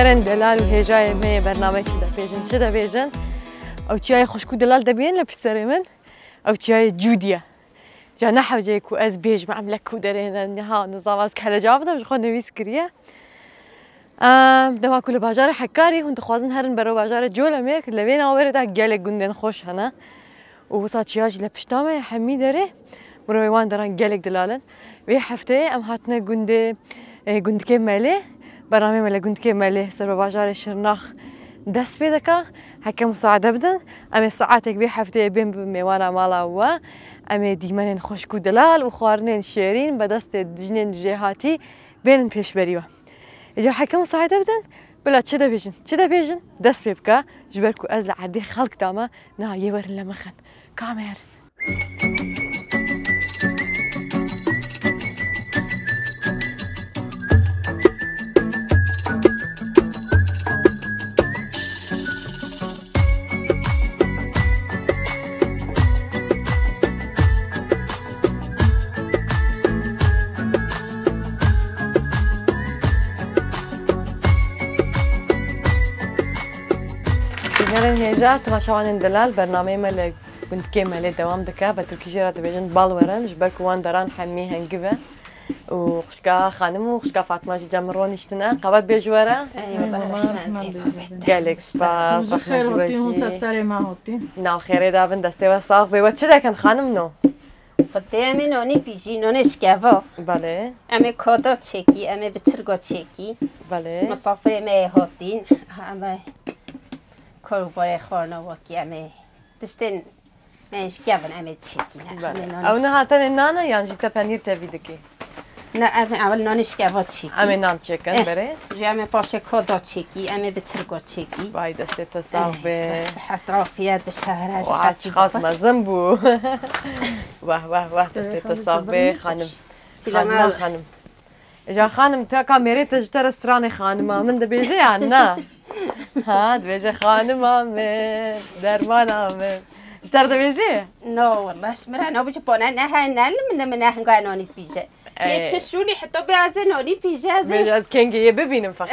بینەرن دەلال و هێژایە مەیە بەرنمەی دەپێژن. چ دەبێژن ئەو چیای خوشک و دەلال دەبێن لە من؟ ئەو چیای جودیە جا نەحەوجەیەک و ئەس بێژمە ئەم لە کو دەرێنە ها نزاواز کە لە جواب دەم خۆ نوویس کردە دەواکو لە باژارە حەکاری هون دەخوازن هەرن بەرەو باژارە جۆ لە مێرک لەوێ ناوەێدا گەلێک گوندێن خۆش هەنا و وسا چیاژ لە پشتامە هەمی دەرێ. مرۆی وان دەران گەلێک دلالن وێ هەفتەیە ئەم هاتنە گوندێ گوندکێ مەلێ. برامج ملا گوند که ملی سر بازار شرناخ دست پیدا که هک مساعد بدن. ئەمێ سعاتێک بێ میوانا مالا و امی دیمان دیمەنێن دلال و دەلال شیرین خواردنێن دست بەدەستێ جهاتی دژێ پیش بری و ئجا هک مساعد بدن بلا چ دەبێژن چه دەبێژن دەست پێ بکە ژبەر و ئەز لە عادی خەڵک دامە ناویێوەرن لە مەخەن کامێر. Thank you. أهلا رجعت مشوان دلال برنامج ملك كنت كمل دوام دكا بتركي جرا تبين بالورن جبرك وان دران حمي هنجبه وخشكا خانم وخشكا فاطمة جدا مرون اشتنا قبات بيجورا قالك باس خير وتي موسى سلامة وتي ناو خير دا بن دستي وصاف بي. وتش دا كان خانم نو؟ قدام نوني بيجي نونش كافو بله. امي كودو تشيكي امي بترغو تشيكي بله. مصافي ما هوتين امي کاروبار خارنواکی امی دشتن منش گون امی چکی بله. او نه هاتن نانا یعنی تا پنیر تفیدکی نه امی اول نانش گوا چکی امی نان چکن بره. جو امی پاشه کادا چکی امی بچرگا چکی وای دست تصاف به. صحت عافیت به شهرش واه چقاس مزن بو. واه واه واه دست تصاف به خانم خانم خانم اجا خانم تا کامری تجتر استران خانم من دبیجه یا نه ها دبیجه خانم من درمان من اشتر دبیجه نه والله اسمرا انا بجي بونا نه نه من من نه هنگا نانی بیجه یه چشولی حتی به از نانی بیجه از بیجه از کنگی یه ببینم فقط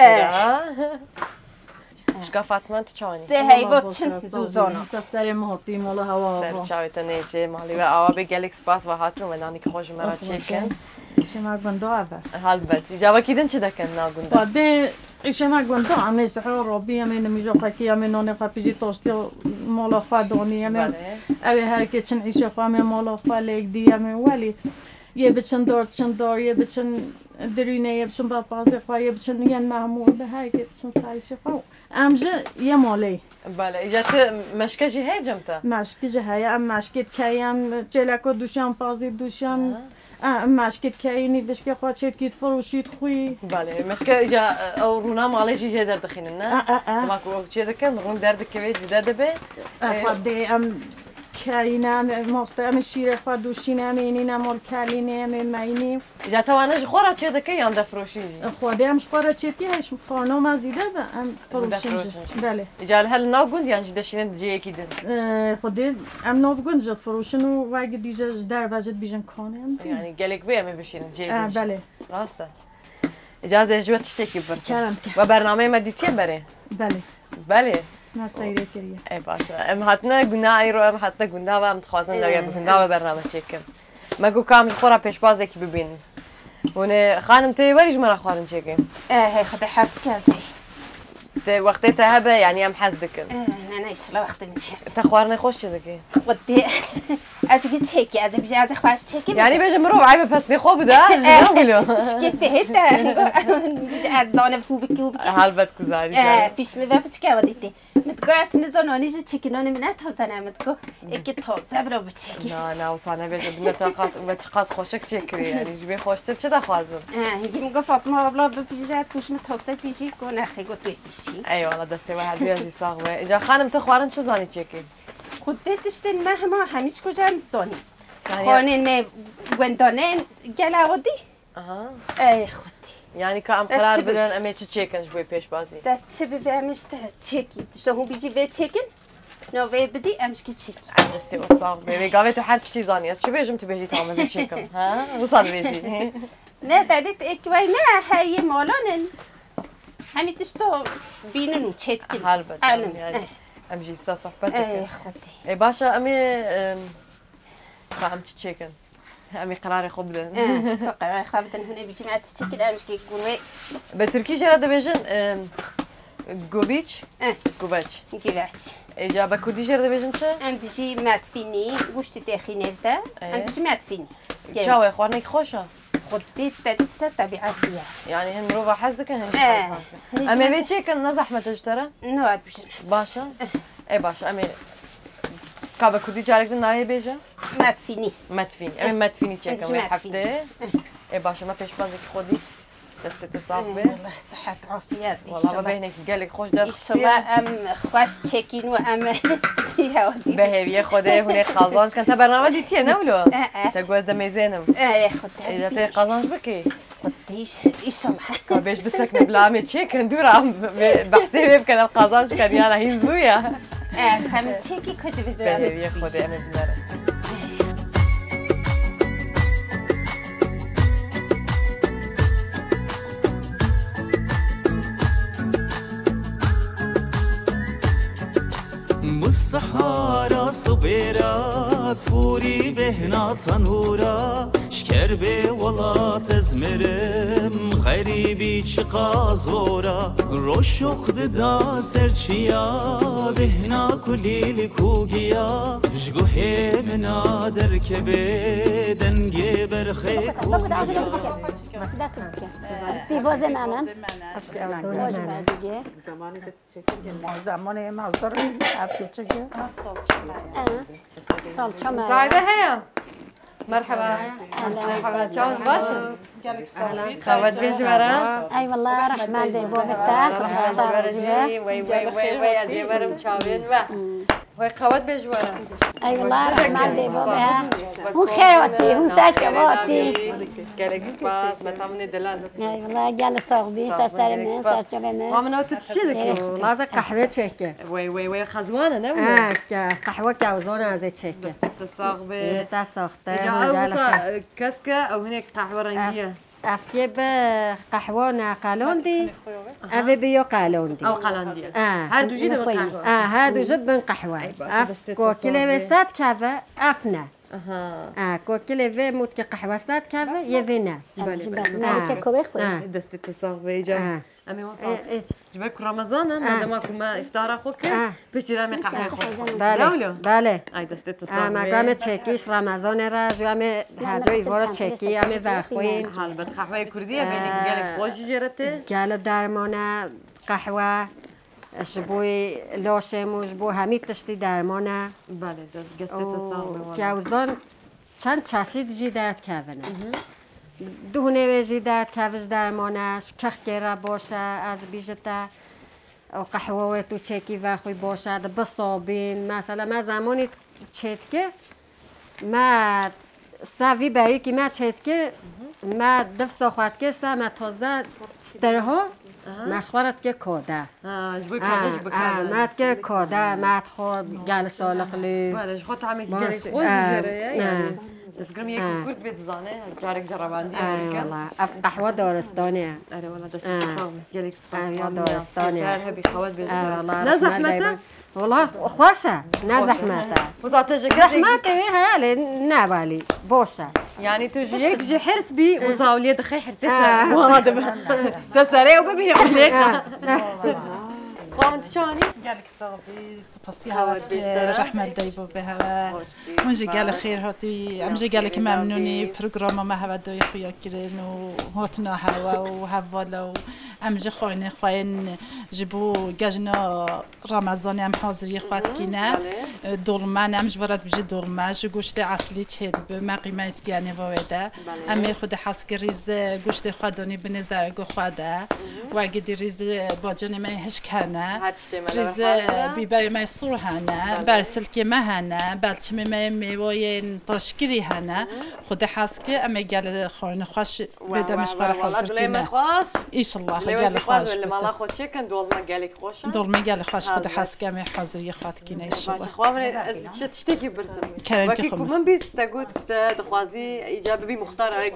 شکا فاطمه تو چانی سه هیوات چند زوزانا سر مهاتی مال هوا سر چاویت نیچه مالی و آوا به گلک سپاس و هاتون و نانی که خوش مرا چکن شما گندا اول حال بد جاوا کیدن چه دکن نا گندا بعد شما گندا همه سحر ربی همه نمیجا قکی همه نان قپیجی توستی مالا خدانی همه اوه هر که چن ایشه همه مالا فلک دی همه ولی یه بچن دار چن دار یه بچن درونه یه بچن بعد بازه خواه یه بچن یه محمود به هر که بچن سایشه خواه امجا یه مالی بله ایجات مشکه جی هی جمتا مشکی جه هیا ام مشکت کیم چلکو دوشم پازی دوشم ام مشکت کینی بشکه خواه چید کید فروشید خوی بله مشکه ایجا او رونا مالی جی هی در دخینن نه تماکو چی دکن رون درد که جدا دبه خود ام کینم ماستم شیر خود دوشینم اینینم مال کلینم مینیم جا توانش خورا چه دکه یا دفروشی؟ خودی هم خورا چه کی هش؟ خانم مزیده و ام فروشی بله. جا هل نو گوند یعنی دشینه جه یکی دن؟ خودی ام نو گوند جات فروشن و وگه دیجا در وجد بیجن کانه یعنی گلک بیا می بشینه جه بله. راسته اجازه جوت تشتکی برسه. و برنامه ما دیتیه بره؟ بله. بله. کریه. ای باشه. ام هاتنا گناه رو ام هاتنا گناه و ام تخوازن لگه. بگناه و برنامه چکم مگو کامل خورا پیش بازه که ببین خانم تی وریج مرا خوارن اه خود حس کزی وقتی تهبه یعنی ام حز دکن نه نه ایشلا وقت من تخوارنه خوش چه دکی خودی از که چکی از بیش از خواهش چکی یعنی بجم رو عیب پس نخو بده نه بلو چکی فهیت بیش از زانه تو بکی و بکی البته گزاری پیش می وقت چکی آدیتی متگو اسم زنانی جو چکی نانی من تازه نمتگو اگه تازه برو بچکی نه نه وصانه بجم بنا تاقات و چقاس خوشک چکری یعنی جبی خوشتر چه دخوازم هیگی میگو فاطمه ابلا بپیشد پوش می تازه پیشی کنه خیلی توی پیشی ای والله دسته و هر بیاجی ساقبه اجا خانم تو خوارن چه زانی چکی خود دشتن من همه همیش کجا زانی. یعنی خانین می گندانه گله آدی آها. ای خودی. یعنی که ام قرار بی- بدن امی چه چکن جوی پیش بازی؟ در چه ببرمش در چکی دشتا هم بیجی به چکن نوه بدی امش که چکی دسته و ساقبه بگاوه تو هر چی زانی است. چه بیجم تو بیجی تامزه چکم ها؟ وصال بیجی. نه دادیت اکوای نه هی مالانن. همی دشتا بینن و چکن البته علم یعنی ام جی سا صحبت ای دکن خودی ای باشه امی ام، فهم چی چکن امی قرار خوب دن قرار خوابتن هونه بیجی ما چی چکن امش که گروه به ترکی چرا ده بیجن ام، به کردی چرا ده بیجن چه ام بیجی مدفینی گوشت دخی نفته ام خديت 3 تبعات بيها يعني هن ربع حظك هن آه. امامتي كان نزح ما تجترى نوعد باش نحسب. باشا؟ اي باشا امين كابا كودي جارك ناي بيجا؟ ما تفيني ما تفيني ما تفيني تشيكا وي حفتي اي باشا ما فيش بازك خديت. دستة تصاحبي الله صحت عافیت والله ما بينك قالك خوش در ایشالا ام خوش چکین و ام زیادی بهوية خودي هنا خازانش. كان برنامج نولو اه اه تقوز دمي زينم. اه خود إذا تي قازانش بكي. خودیش ایشالا كابيش بسكن بلا مي تشيكن دورا بحسي بيبكن القازانش كان يانا هي زويا اه کمی چکی کجا بجوام بهوية خودي أمي بنره بالصحارى صبيرات فوري بهنا تنورا شكر بي ولا تزمرم غريبي چقا زورا روشق دا سرچيا بهنا كلي لكوگيا جگوه منا دركبه دنگي برخي كوگيا سیواز منم باش دیگه زمان مزدار هفته چگه سالچا سعيدة هيا مرحبا مرحبا شلون باشا خبت بيش ورا ای والله رحمان دی بابا تا وي وي وي وي ازي ورم شاوين و وي قوت بيش ورا ای والله رحمان دی بابا اون خیر واتی اون سچ واتی قالك سباس ما تامني دلال ای والله گل ساقبی سر سر من سر چه من ما من اوت تشيلك لازم قهوه چکه وي وي وي خزوانه نو آه، که قهوه کوزان از چکه تصاغ ب تا ساخته جا او كسكه او هناك قهوه رنگيه افکه به قهوه نه قلان دی اوه بیا قلان دی او قلانديه آه. هر دو جيده قهوه آه ها دو جد بن قهوه اف کوکل. وستاد کوه اف نه اها آه کوکل و موت که قهوه استاد کوه یه و نه نه که کوبه خود. دست بيجا آه. امي وصلت إيه، إيه. جبالك رمضان ما دام اكو ما افطار اخوك آه. باش رامي قهوه اخوك بله بله اي دست آه، التصاغ مقام چکیش رمضان را جو همه هجا ایوار چکی همه وخوین حال بد قهوه كرديه بينك قالك خوش جرته گل درمانه قهوه شبوی لاشم و شبو تشتی درمانه بله دست التصاغ و گوزدان چند چشید جیدت کونه دونه و جیدت کوش درمانش کخ گره باشه از بیجته و قهوه و تو چکی و خوی باشه ده بسابین. مثلا من زمانی چت که ما سوی برای که ما چت که ما دف ساخت که سه ما تازه سترها مشغولت که کاده. مات که کاده مات خود گل سالقلی بله خود باش. قالك تفكرم یک کرد بیت زانه جارک جرباندی آمریکا والله. احوا دارستانه آره والله دست خام آه. گلیک سپاس احوا آه، دارستانه جار هبی خواد بیت والله. آه، والله خوشة. نزحمت وزعتجك نابالي. بوشة. يعني توجي حرس بي وزاولية دخي حرصتها. ورا خواهم تو چانی گلک صافی سپاسی هوا هوا بیشتره. رحمت دی بو به هوا خوش بی. اونجا گل بله. خیر هاتی امجا خیر گل که ممنونی دادی. پروگرام ما هوا دوی خویا کرن و هاتنا هوا و هوالا و امجا خواهن خواهن جبو گجنا رمضان هم حاضری خواهد کینه بله. دولمه نمج ورد بجه دولمه جو گوشت اصلی چهد به ما قیمت واده بله. امی خود حس که ریز گوشت خودانی به نظر گو خواده و اگه ریز باجان من هش کنه من ریز بیبری مای سور هنه بر سلکی ما هنه بلچمی مای میوای تشکری هنه خود حس که امی گل خورن خوش بده والله حاضر دلي ما کنه خواست ایشالله دلي گل خوش خواست ولا بده مالا خود چه کن دول ما قالك خوش دول میگل خوش خود هذا حس که امی حاضری خواهد کنه باش ایشالله خواه من شت تشتكي برسم كرم وكي كخمة. كمان بيس تقول دخوازي اجابه بي مختار هاي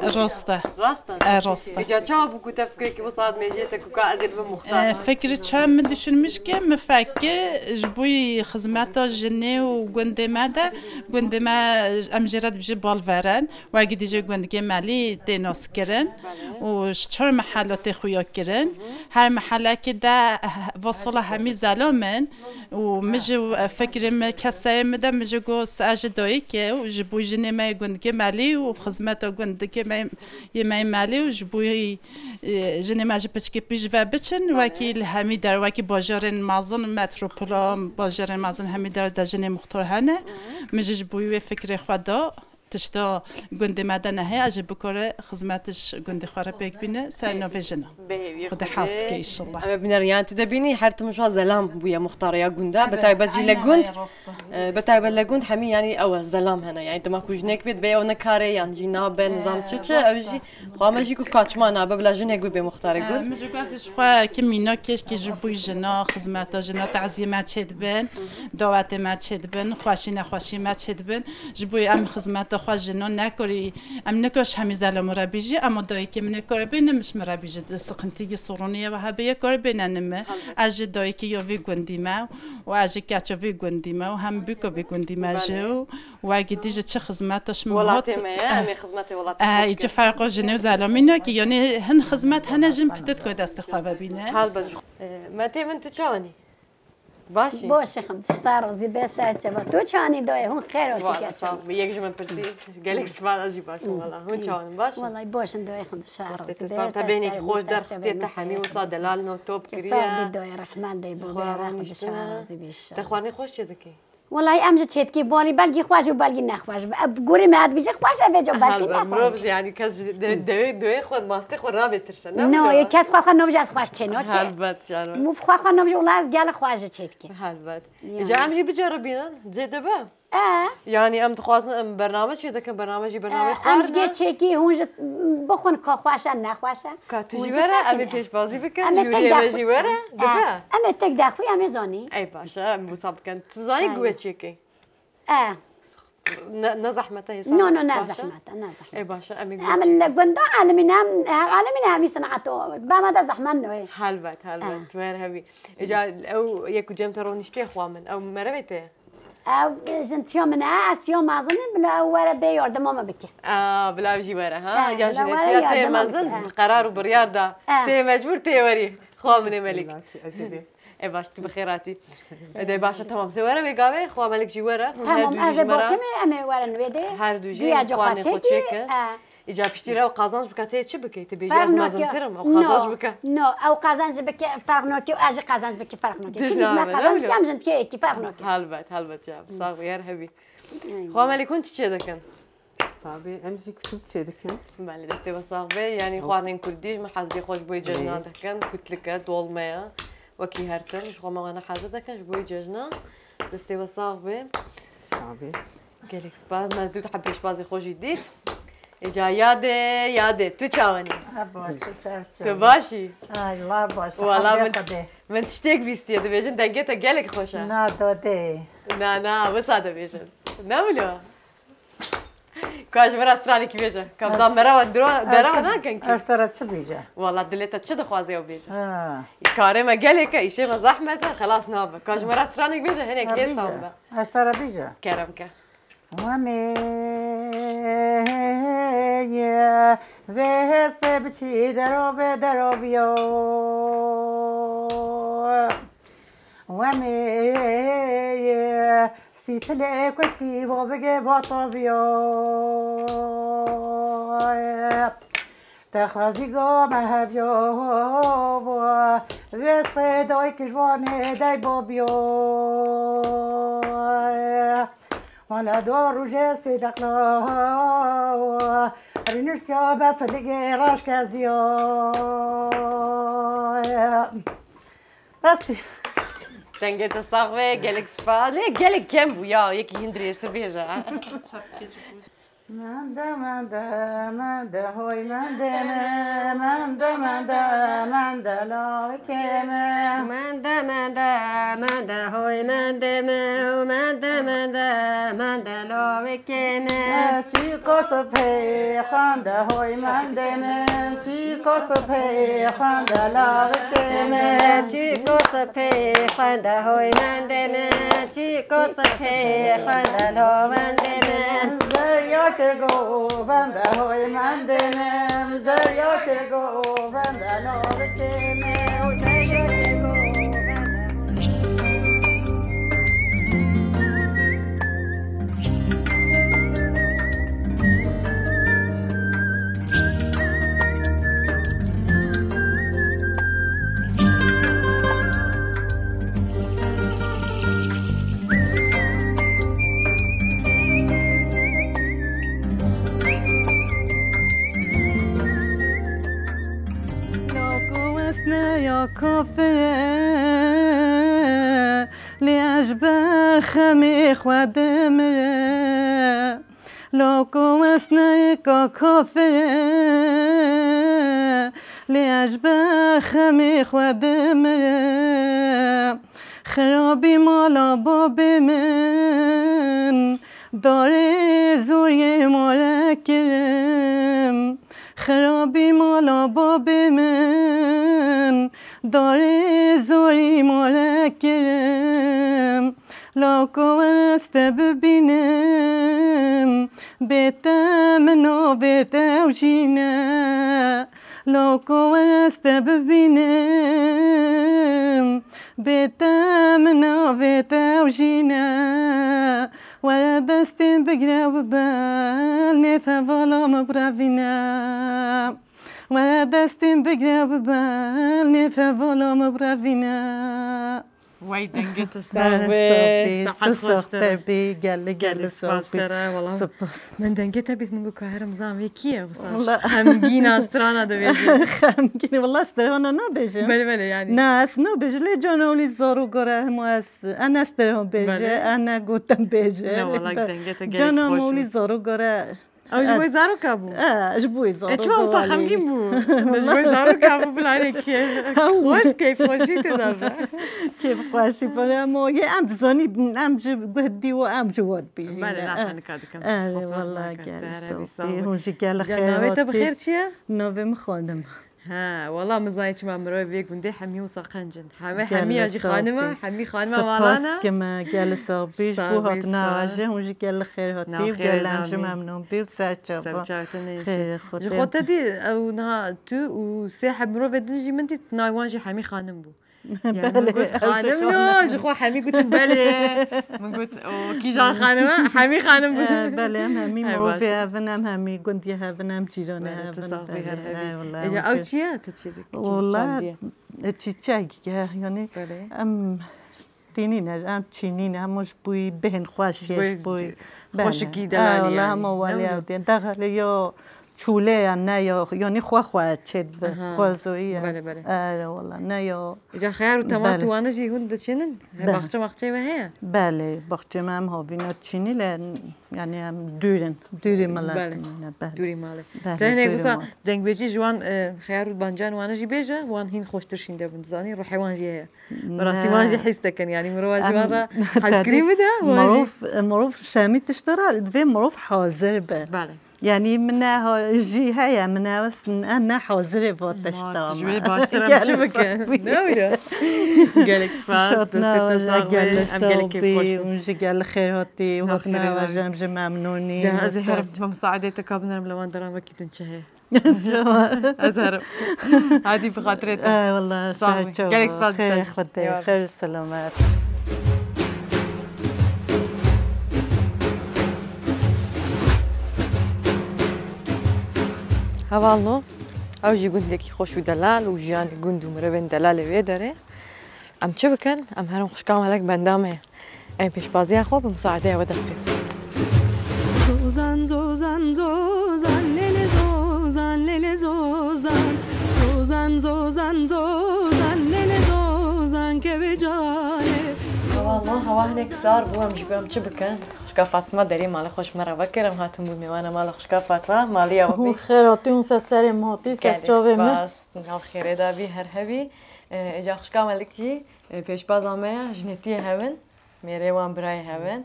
مشكي مفكر جبوي خدماتا جني وقند مادا قند ما امجرد بجي بالفران واقي ديجي قند كمالي تينوس كرن وشتر محلو تخويا كرن هر محلا كده وصلها ميزالومن ومجي فكرم كسايم ده مجي قوس أجدويك وجبوي جني ما قند كمالي وخدماتا قند كما يما مالي وجبوي جني ما جبتش كيبيج فابتشن واكي الهامي دار واكي بوجه باجار مازن متروپولا باجار مازن همی در در جنه مختار هنه مجش بوی فکر خدا تشتا گنده مدن نه اجه بکره خدمتش گنده خواره بیک بینه سر نوی جنه خدا حس که ایشالله. اما بنر يعني تدبيني حرت مش زلام بويا مختار يا جوندا بتايبت جي لجوند بتايبت لجوند حمي يعني او زلام هنا يعني تما كوجنك بيت بي اون كاري يعني جي ناب نظام تشتش او جي خام جي كو كاتشما ناب بلا جنك بي مختار جوند مجه گازش خوا که مینا کش که جبوی جنا خدمت جنا تعزیه ما چید بن دعوت ما چید بن خوشی نخوشی ما چید بن جبوی ام خدمت خوا جنا نکری ام نکش همی زلم را بیجی اما دایی که من کار بین مش مرا بیجی سقنتی سرونیه و هبیه کار بین نمه. از دایی که یوی گندی ما و از کچا وی گندی ما و هم بیکو وی گندی ما جو و اگه دیجه چه خدمتش مهات امي خدمتي ولاتي اه ایجا فرق جنه و زلامینه که یعنی هن خدمت هنه جن پتت که دست خواه ببینه. هل بج ما تي من تشاني باشي باشه خم تشتا روزی بسر چه با تو چانی دوی هون خیر والله ہوتی صار يك جمن برسي قالك سبال اجي باش والله هون شان باش والله باشن دوی خم تشتا روزی اتصال تبيني خوش در خستي تحمي وصاد دلال نو توب سال كريا دوی رحمان دی بو خواران خم تشتا نشتنا روزی بیش خوش چدكي والله امجا چت کی بالی بلگی خوش و بلگی نخوش گوری ماد بیش خوش اوه جو بلگی نخوش مروبج يعني كز دوي دوي خود ماستي خود رابي ترشن نو یک کس خواه نوبج از خوش هل که بات شانو مو خواه نوبج ولا از گل خوش چت کی. هل بات يعني. جا امجي بجربينا زي دبا يعني ام آه. یعنی ئەم دخوازن بەنامە چێ دەکەم؟ بەنامەجی بەنامەی آه، خوێ چێکی هون بخۆن کۆخواشە ناخواشە کاتژیوەرە ئەمێ پێشبازی بکەن ژیوەرە ئەمێ تێک داخوی ئەمێ زانی ئەی باشە ئەم بوسا بکەن. تزانی آه. گوێ چێکی آه. نزح متى هي نو نو نزح متى نزح اي باشا امي عمل بندو عالمنا عالمنا امي صنعته بما ده زحمن هالبت هالبت وين هبي اجا أو يكو جمترون اشتي اخوامن أو مربيته تيومنا اسيوم مازن بلا ورا بي يرد ماما بك اه بلا جي ورا ها يا جنتي تي مازن قرار بريار دا تي مجبور تي وري خو من ملك اي باش تبي خيراتي دي باشا تمام سي ورا بي قاوي خو ملك جي ورا هر دو جي ورا تمام انا ورا نويدي هر دو جي خواني خوتشيك اجابتي بشتيرا قازانج بكا تي بكي تبي جاز ما زنترم أو قازانج بكا. نو أو قازانج بكي فرق نوكي واجي قازانج بكي فرق نوكي دجا ما قازانج كام جنت كي كي فرق نوكي هالبت هالبت جاب. صاغ وير هبي أيوة. خو مالي كنت شي دكن صابي امزي كنت شي دكن مالي دستي بصاغ يعني خوارن كرديش ما حازي خوش بوي جنا دكن كنت لك دولمه وكي هرتن شو ما أنا حازه دكن بوي جنا دستي بصاغ صابي قالك سباز ما دوت حبيش بازي خوش جديد اجا یاده یاده تو چاونی باشه سر تو باشی الله باشه والله من. من تشتیک بیستی ده بیشن دگه تا گلک خوشه نه داده نه نه بس هذا بیشن نه ولو کاش مرا استرانی کی بیشن کابزان مرا درو درو نه کن کی ارترا چه بیجه والله دلتا چه دخوازی او آه كاري ما قالك ايشي ما زحمته خلاص نابه كاش مرات سرانك بيجا هناك ليه صامبه بیجه ارترا بیجه كرمك ومی وهز بچی درو به درو بیو وامي سيتلي كتكي وبقي بطبيو تخازی گو مهبیو ویس پیدای کشوانه دای بابیو وانا دور روجه سيدقنا رينوش كابا فلقي راش كازيو بس دنگت ساقوه گلک سپا نه گلک کم بو یا یکی هندریش بیجا Manda, manda, manda, hoy, manda, manda, manda, manda, loi. Manda, manda, manda, hoy, manda, manda, manda, manda, loi, keme. Tu kosa pe, khanda, hoy, manda, tu kosa pe, khanda, loi, keme. Tu kosa pe, khanda, hoy, manda, tu kosa pe, khanda, loi, keme. Zayak کرگو بنده های من زریا کرگو بنده لاکمه لاکو خود مره لاکو اسنه یا کافره لیجبر خمی خود مره خرابی مالا باب من داره زوری مرکرم خرابی مالا باب من داره زوری مرکرم لاکو است ببینم. بتم نو بتوشینه لاکو است ببینم. بتم نو بتوشینه ولا دستم بقرا وبال نفا فالا مبرافينا ولا دستم بقرا وبال نفا فالا مبرافينا وای دنگت صافي صحت خوش تربي قال لي قال لي والله. سپاس. من دنگت بیز منگو که هرم زام یکیه والله. همگین استرانا دو بیجی خمكيني والله استرهونا نو بيجي بله بله يعني ناس نو بيجي لي جانو لي زارو قرا مؤس انا استرهم بيجي بله. انا قلتم بيجي لا والله دنگت گلک جانا بود. زارو قرا او جبوی زارو کابو اه جبوي زارو اتشو او صح همگین بو جبوی زارو بلانی که خوش کیف خوشی تدابه كيف قاشي فانا مو يا ام زوني ام جب بهدي وام جواد بيجي بله لا كان كم اه والله صافي هون قال خير ناویت بخیر چیه؟ نوفي مخانم ها والله مزايج ما مروي بيك بندي حمي وسقنجن حمي حمي أجي خانمة حمي خانمة مالانا كما قال صبيج بو هاتنا واجه ونجي قال خير هاتي نعم، قال انجم منهم بي وسارتشا سارتشا جي خوتي دي أو نها تو وساحب مروي بدي من تناي جي حمي خانم بو. يعني من بله، قلت خانم شي لا جي خو حمي قلت بله. من قلت كي جا خانمه حمي خانم بله ام همي باشا. هافن ام همي قندي هافن ام بله هافن بله، والله او شي- چيا تتشيدك والله تشيتشاي يعني بله. ام تینینه ام چینینه همش بوی بهن خوشیش بوی بوی. خوشکی بله. دلالی والله یعنی. هم والی. آودین داخل یا چوله یا نه یا یعنی خواه خواهد چید به خوازویی. بله بله. آره والله نه یا اجا خیر و تمام بله. توانه جیهون ده چینن؟ بخچه بخچه و هیا؟ بله بخچه من هم هاوینا چینی لن یعنی هم دورن دوری مالا. بله. دوری مالا. تهنه گوسا دنگ بیجی جوان آه، خیر و بانجان وانه جی بیجه وان هین خوشتر شینده بندزانی روحی وان جی هیا. براستی وان جی حیست کن یعنی مروه جوان را حس کریم ده مروف مروف شامی تشترا دوی مروف حاضر به. بله. يعني منا جي هيا منا وسن أنا حوزري بوتشتا جوي باشترا بشوفك ناوية. قالك فاس قالك ونجي قال خير هوتي وهنا وجم جمع منوني جاهزة هرب مساعدتك ابنا ملوان دراما كي تنشهي ازهر هذه بخاطرتك. اي والله صاحبي. قالك فاس خير خير السلامات. هوالو أو جي گندكي خوشو دلال و جيان گندو مربن دلال و ويدره ام چه بکن ام هرم خوشکام هلک بندامه ام پیش بازی خوب مساعده و دست بیم زوزان زوزان زوزان لیل زوزان لیل زوزان زوزان زوزان زوزان لیل زوزان که به جانه هوا هنگ سار بو هناك جبه بوام چه بکن خوشكا فاطمة داري مالا خوش مرة بكر هاتم بومي وانا مالا خوشكا فاطمة مالي وبي خير هاتي ونسا ساري مهاتي سرچوبي من نو خير دا بي هر هبي اجا خوشكا مالك جي پیش باز آمه جنتی هون میره وان برای هون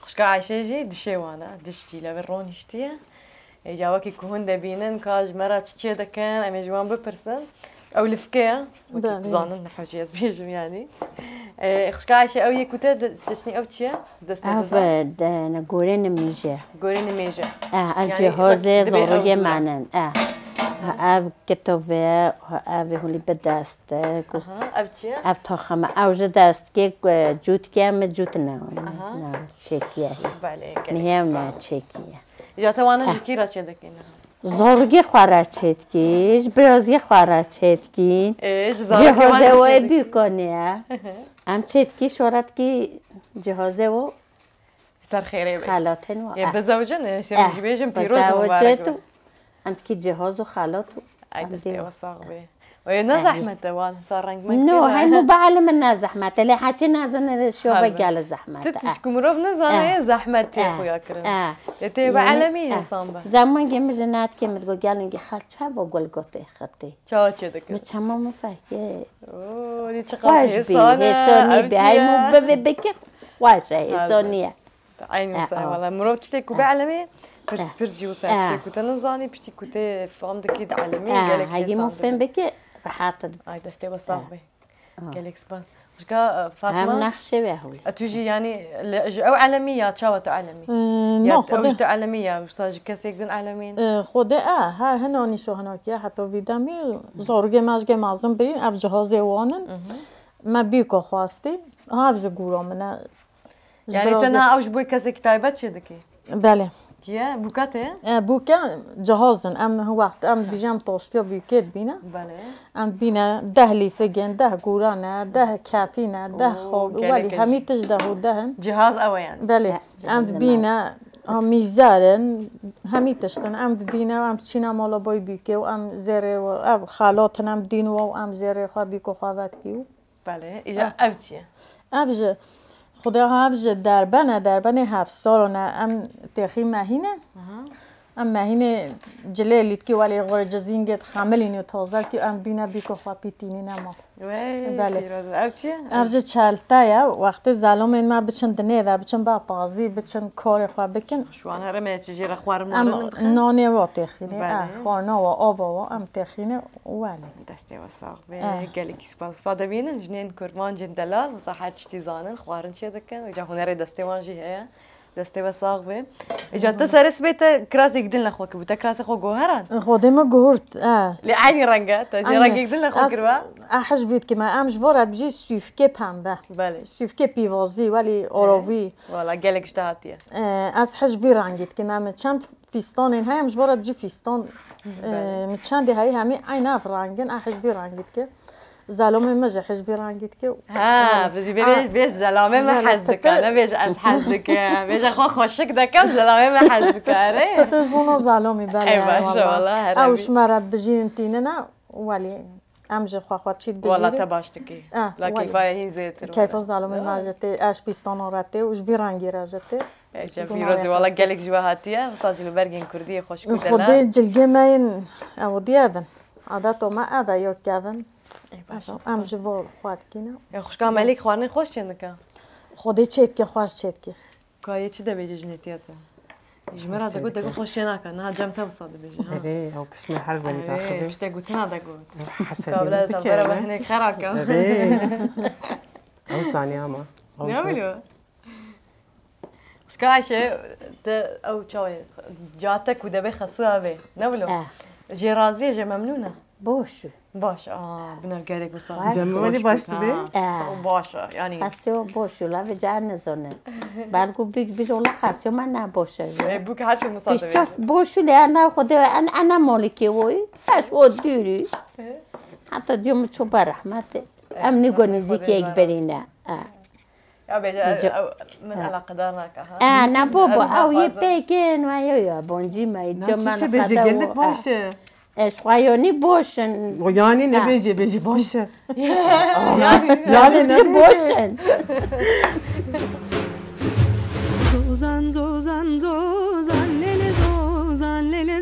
خوشکا عایشه جی دشه وانا دش جی لبر رونشتیه اجا وکی کهون دبینن کاج مرا چی دکن امی جوان بپرسن أو الفكاه بظن نحو حاجة بيجم يعني. آه، خشكاش أو يكوتا تشني أو تشيا؟ أبد أنا غورين ميجا غورين ميجا آه أجي يعني هوزي زوروجي معنن آه. اب كتوبه اب هولي بدست اب تشيا؟ أب تخم أو جدست كي جوت كي أم كام جوتنا آه شيكيه بالك مهمنا شيكيه يا توانا جكيرا دكينا. زورگی خوارا چتکیش برازی خوارا چتکین. جهازه و بیکنه ام چتکی شورت کی جهازه و سەر خێرێ خالاتن و بزەوجن آه. بێژم پیرۆز بزوجت و ام کی جهاز و خالات و ئای ام دەستێوە ساغ بێ وێ نەزەحمەتەوان سا ڕنگ نو هاي مو بعلم انها زحمة اللي حكي نازن شو هلا. بقال الزحمة تتشکو مرۆڤ نەزانێ زەحمەت تێ آه. خۆیاکردن اه عەلەمی هەسان بە زمان جم جنات كم تقول قال نجي خال شو بقول قطي خطي چێ دەکەن مش هم ما فاكر چ واش بي هسوني بي هاي مو ببي بكي واش هي هسونية عینی آه، سا آه. وڵا مرۆڤ شتێک و بە عەلەمێ پرس آه. پرسجی و آه. ساکوتە نزانی پشتی کوتێ فام دەکەیت عەلەمی اه هاي مو فين بكي فحاطن اي دستي وصاحبي آه. قالك سبان شكا آه، فاطمة؟ هم نخشي بهوي. أه، اتوجي يعني أو عالمية تشاوت عالمي ما خد اوجت عالمية وش تاج كاسيك يقدن عالمين خد آه هر هنوني شو هنوك يا حتى فيتامين زورجي ماجي مازن برين اب جهازي وانن. ما بيكو خواستي هاب جو من يعني تنها آوش بوي كاسيك تايبات شدكي بله. كيا بوكاتي بوکه جهازن ام هو وقت ام بیجم تاشتیا بیکت بینه بله ام بینه ده لیفگن ده گورانه ده کافینه ده اوه، خواب گله ولی کش. همی تج ده و دهن جهاز يعني بله ام بینه هم میزارن همی تشتن ام بینه ام چینا مالا بای بیکه و ام زره و ام خالاتن ام دین و ام زره خواه بیکو خواهد کیو بله إجا أفتشي افج خدا افج دربنه دربنه هفت سالانه ام تخی مهینه. ام مهینه جلیلیت که ولی غور جزینگت خملینی و تازه که ام بینه بیکو خواه پیتینی نما وي بله. فيروز أفتشي افج چلته یا وقت زلام ما بچن دنه ده بچن با بازی بچن کار خواه بکن شو أنا هرمي تجي رخوار ام مورن نانه و تخینه خانه و آبا و ام تخینه ولی دستي وساق بي آه. قالك سباس صادا بينن جنين كرمان جن دلال وصحات شتي زانن خوارن شي دكن وجا هنري دستي وانجي إجا تسرس بيت كراس يقدن لخوك بتا كراس خو جوهران خودم ما گهورت اه لعيني رنجا تجي رنجا يقدن لخو كروا احش بید که ما ام جوارد بجی سوفکه پنبه بله سوفکه پیوازی ولی آراوی والله قالك اشتهاتيه اه، از حجبی رنگید که من چند فیستان این هایم جوارد بجی فیستان اه، چند هایی همی عین اف رنگین اه حجبی رنگید که زلوم مجه حجبی رنگید که ها بزي بيج بيج زلامه ما حزدك انا بيج از حزدك بيج اخو خوشك دكم زلامه ما حزدك اره تتش بونا زلومی بله ای باشه، والله، هر اوش مرد بجین تینه نه؟ ولی ام جه خواه خواه چید والله تباشتكي آه، لا. كيفايه هي زيت کیف زلومی مجته اش فیستان آرته وش بی رنگی رجته في روزي والله قالك جواهاتيه صاجي برجين كرديه خوش كدلا جلگه من او دیادن عادت ما ادا یا کدن ای باشه ام جوار خواد کینه يا خوش كان مالك خوارني خوش چندك خودی چید که خواهش چید که چي ده بيجي جنيتياتا جمرة دقو دقو خوش يناك انا جمتا وصاد بيجي ها اره او بسم حل ولی اره داخله مش تقول تنا دقو حسن قابلة تبرا بهنك خراكة اره او ثانیه اما او شو. نعملوا شكاشه او چاوي جاتك ودبي خسوها بي نعملوا اه جي راضية جي ممنونة بوشو باش اه بنرجع لك بس جمعوني باش تبي باشا يعني خسیو بوشو لا و جان نزونه بلگو بیگ بیش اولا خسیو من نباشه. بوك حد في بیشتر المصادرة بوشو لیانا خود انا انا مالکی وی فش و دیری حتی دیوم چو برحمته. ام نگونی زیکی یک برینه يا بيجا من على قدرنا كها اه نه بابا او یه پیکن و یا یا بونجی می جو من چه بیجی گلک قدر باشه اشقایانی باشن. و یعنی نبیجی بیجی باشه. یعنی یعنی چه باشن. زوزن زوزن زوزن لیل زوزن لیل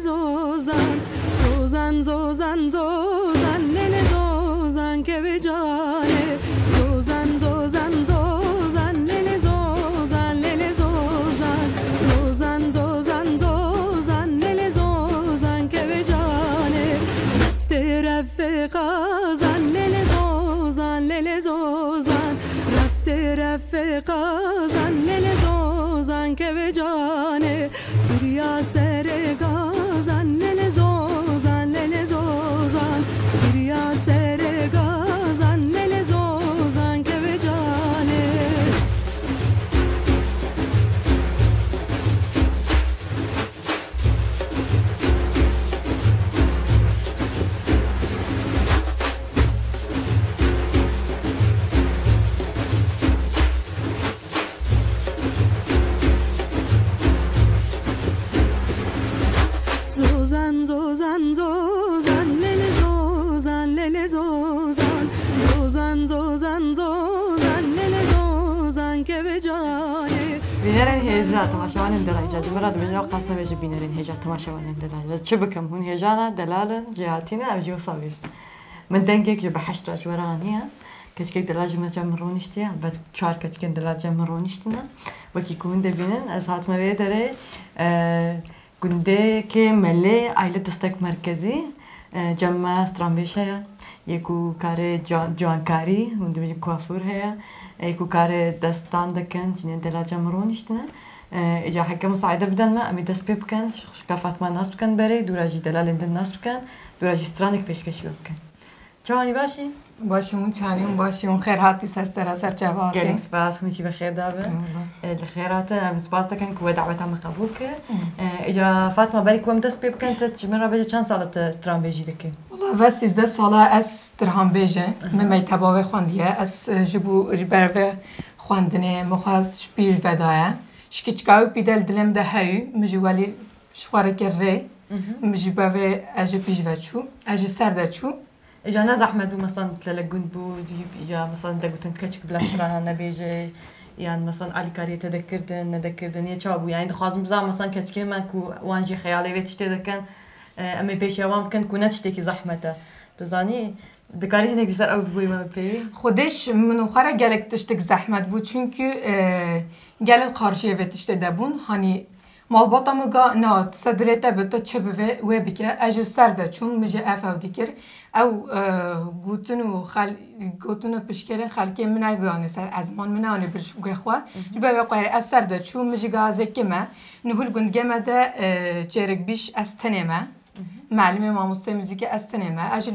رفته رفقا زن لیل زوزن که به جانه دریا سر گازن لیل زوزن بينرن هيجا تماشوان دلال. جا مرات بيجا قصنا بيجا بينرن هيجا تماشوان دلال. بس شبكم هون هيجانا دلالا جهاتينا أبجي وصابيش من دنجك جب حشرة جورانيا كشكيك دلال جمع جمرونيشتي بس چار كشكيك دلال جمرونيشتنا وكي كون دبينن از هات ما بيدره گنده که مله عائله دستک مرکزی جمع استرامبیش هیا. یکو کار جان جانکاری اون دیگه کوافور هیا. یکو کار دستان دکن جنین دلا جمرونیشتنه اجا حکه مساعده بدن ما امی دست پی بکن شکافات ما ناس بکن بره دوراجی دلال اندن ناس بکن دوراجی استرانک پیشکشی بکن چانی باشی؟ باشون چانیم باشون خیر هاتی سر سر سر جواب گلین سپاس هونشی بخیر دابه الخيرات انا سپاس دكن كو دعوتها ما قبول كر اجا فاطمه بالك وم دست بيب كانت تجمرا بيجي چند سالت استران بيجي دكن والله و سیزده ساله از درهم بیجه من می تباوه خواندیه از جبو جبر خواندنه مخواست شبیر ودایه شکیچکاو بیدل دلم ده هیو مجوالی شواره گره مجبوه اجا پیش و چو اجا سر ده چو اجا ناز احمد بو مثلا تلقون بو اجا مثلا دقوتن كاتشك بلا استراها نبيجي يعني مثلا علي كاري تذكرتن نذكرتن يا شابو يعني دخازم بزا مثلا كاتشكي ما كو وانجي خيالي بيت شتي دكن اما بيش يوام كان كو نتشتكي زحمته تزاني دکاری هنگ سر او بوی ما پی خودش منو خره گلک تشتک زحمت بود چونکه گلک قارشیه و تشته دبون. هانی مالباتا مگا نه صدرته بتا چه به و بکه. اجل سر ده چون مجه اف او دیکر. او گوتن و خل گوتن و پشکرین خلکی من گوانی سر ازمان من آنی برش گوی خوا. جبه به قایره از سر ده چون مجه گازه کمه نهول گندگمه ده چرک بیش از اجل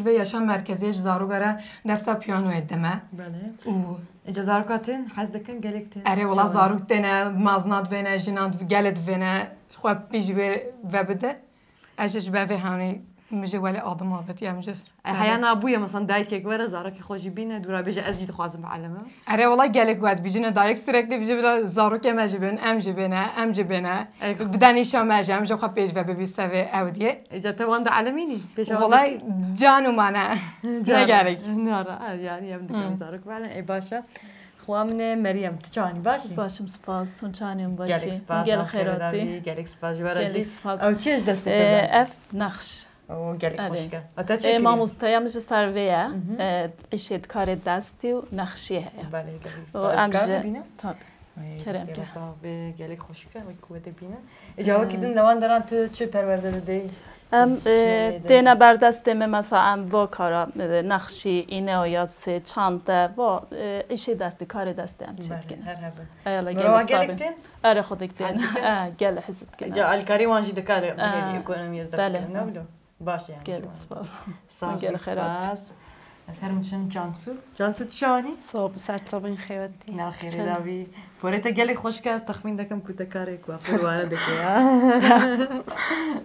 و yaşam merkezi زاروگره درس پیانو ادمه بله و اجا زارکاتین حز دکن گلکتین اره ولا زاروک دنه مازنات وینه جنات گلت وینه خو پیش و و بده اجش به و هانی مجه ولی آدم آبت یا مجه حیانا ابویا مثلا دایکک وره زارکی خوشی بینه دورا بیجه از جید خوازم بعلمه اره ولا گلک ود بیجنه دایک sürekli بیجه بلا زاروک مجه بین ام جبنه ام جبنه بدن ایشا مجه ام جو خو پیش و ببی سوی اودیه. اجا توان ده علمینی پیش والله جانو منه. نگرک نارا yani yem دکم زارک بعلم ای باشه. خوامن مریم تچانی باشی؟ باشم سپاس. تون چانیم گلک باشی. سپاس گل خیراتی خیراتی. گلک سپاس گلک سپاس. او چیش گلک آره. اه، چه ما مستیم جه سرویه اشید کار دستی و نقشیه بله و ببینم طب کرم که به گلک خوشگه و کوه بینم اجا کدن لوان دارن تو چه پرورده دی ام؟ دینه بر دستم مثلا با کارا نقشی اینه و یا سه چانته و اه، ایشی دستی کار دستی هم چید بله کنه هر هبه مروا گلکتین اره خودک دین حزت کن؟ اه، گل حزت کنه جا الکاری وانجی دکاره آه. اکونومی از بله. دکاره نبودو باشه یعنی گل خیرات. از هرم چن جانسو. جانسو سر تو بین خیواتی نه خیلی داوی. پوریت گلی خوش که از تخمین دکم کوته کاری کو پروانه دکی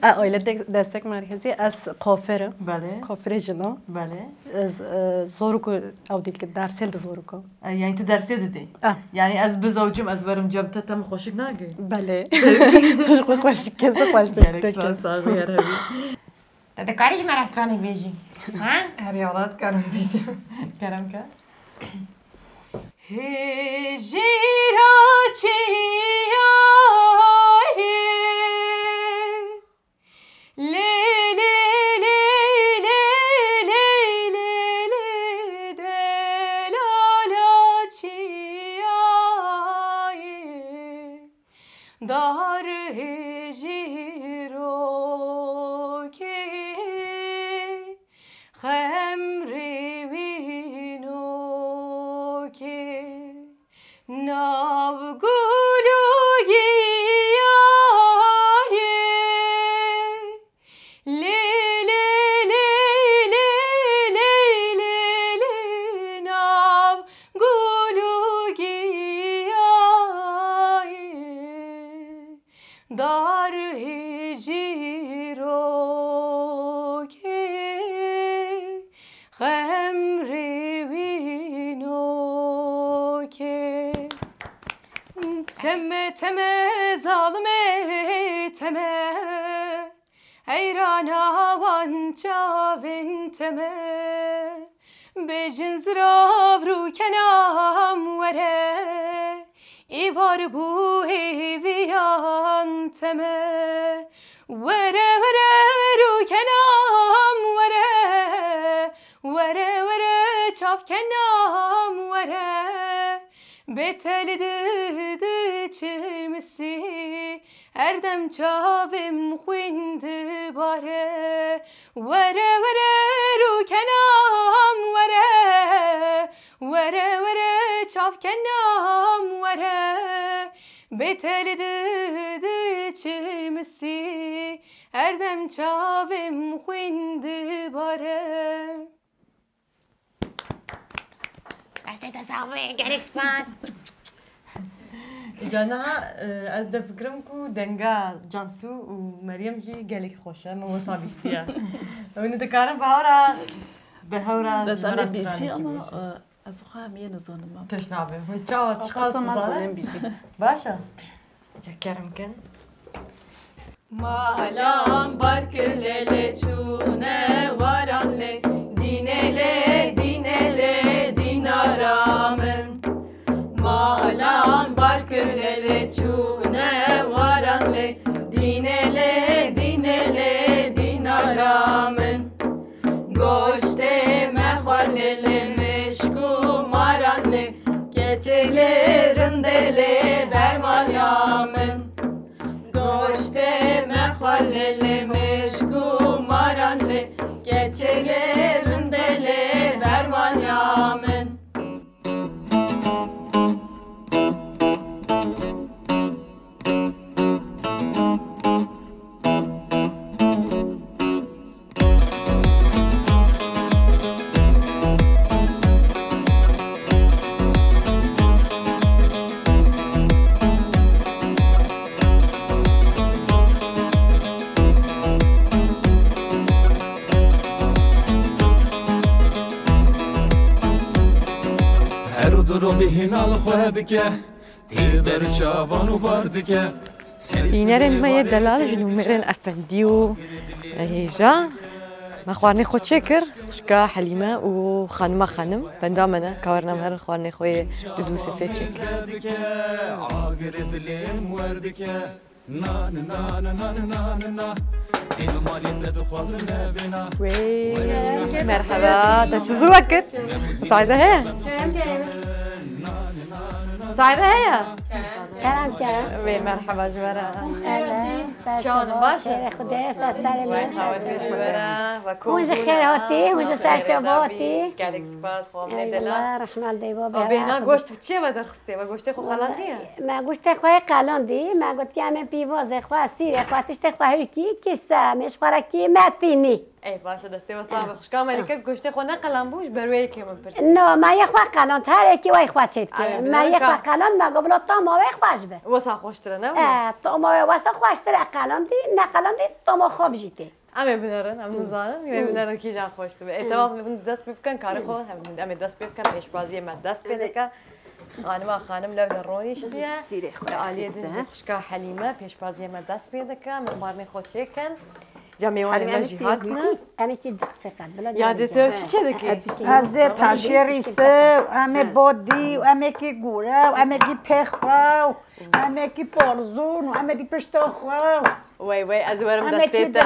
آیله دستک مرکزی از قافره بله. قافره جنا بله. از اه، زورکو او که درسل زورکو یعنی تو درسی دیدی؟ آه. یعنی از بزوجم از برم جمته تم خوشک نگی؟ بله. خوش خوش خوش کس ده خوش گرک ساقی هرمی ده کاریش مرسترانی بیجی ها؟ ریاضت کردم بیشم کرم که Eteme zalim eteme. Heyran havan çavin teme Bejin zirav ru kenam vere. İvar bu heviyan teme Vere vere ru kenam vere. Vere vere çav kenam vere. کنام وره بتل دد چرمسی اردم چاوم خویند باره وره وره رو کنام وره وره وره چاف کنام وره بتل دد چرمسی اردم چاوم خویند باره دسته تصاوی گلک سپاس جانا از ده فکرم کو دنگا جانسو و مریم جی گلک خوشه من وصا بیستیا و اینو دکارم به هورا به هورا دستانه بیشی اما اه، از خواه همیه نزانم توش نابه هون چا چی خواست خواستم من تزانه؟ زنم بیشی باشه جا کرم کن مالام barkır lele çune varanle dinele گشت مخوال مشکو ماران لی Keçeli rındeli berman yamın Guşt emek hallelemiş kumaranlı Keçeli rındeli berman yamın هنا لخوادك تبر جوان وبردك دينارن ما يدلال جنومرن افنديو هيجا ما خوارني خو شكر شكا حليمه وخانمه خانم بندامنا كورنا مهر خوارني خويا دودو سي سي شكر مرحبا تشزوكر سعيدة هي كريم كريم مساعدة هي؟ سلام کردم به مرحبا جبرا شان باشه. خیر خدا سر سر وين من حاولت بجبرا و اونجا خیر هاتی اونجا سر چاباتی گلک سپاس خوام ای دلا رحمت دیوا و بینا گوشت چیه و درخسته و گوشت خو خلاندیه ما گوشت خواه قلاندی ما گفت که همه پیواز خواه سیر خواه تشت خواه هرکی کسا مش خواه کی مدفینی ای باشه دسته و صاحب خوشکا ملکه گوشت خو نقلم بوش بروی که من پرس نه ما یه خواه قلاند هر کی وای خواه چید که. ما بلکه. خواه قلاند ما گفت تا ما وای خواهش به واسه خوشتره نه؟ تا ما وای واسه خوشتر قلاندی نه قلاندی تا ما خواب جیتی. امه بنرن ام نزانم امه بنرن کی جان خوشته به اتفاق من دست بکن کار خو هم امه دست بکن پیش بازی من دست بده که خانم خانم لب رونیش دیه. سیره خو عالیه خوشکا حلیمه پیش بازی من دست بده که من مارنی خود جهاتنا همه کی دقسه قلب بلا یادت چی چه دکی از تشریسه و همه بادی و همه کی گوره و همه کی پخوا و همه کی پارزون و پشتاخوا وای وای از ورم دستت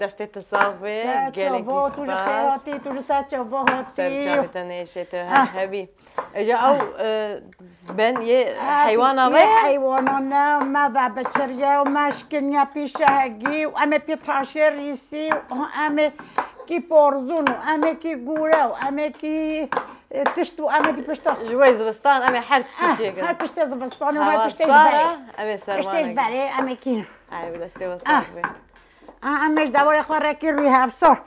دستت صاحبه چابا تو سپاس خیراتی تو سر چابا سر هاتی نیشت هبی اجا او بن یه حیوان آوه یه حیوانانه و ما و بچریه و مشکنیا پیش هگی و همه پی تشریسی و همه کی پارزون و کی گوره و کی تشت و همه کی پشتاخوا جوی زوستان امی هر چی چی هر کن تشت زبستان و هر هوا تشت سارا بره امی کی ای دسته و صاحبه همش دوار خوره کی روی هفسار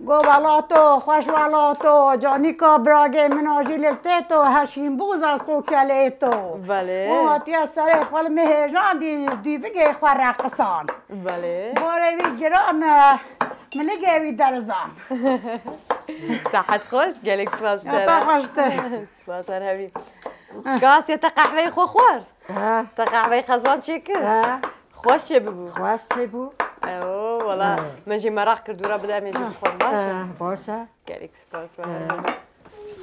گو ولاتو خوش ولاتو جانی کا براگه مناجی لته تو هشیم بوز است تو کله تو بله او هاتی از سر خال مهران دی دیوگه خواه رقصان بله باره وی گران ملگه وی درزان صحت خوش گلک سپاس تا بدره خوشتر سپاس هر هبی شکاس یه تا قهوه خو خورد تا قهوه خزوان چی کرد خوش چه ببو. خوش چه بو؟ اوه والا من جی مراق کرد ورا بدم یه جی خورد باشه. باشه. گلک سپاس بدره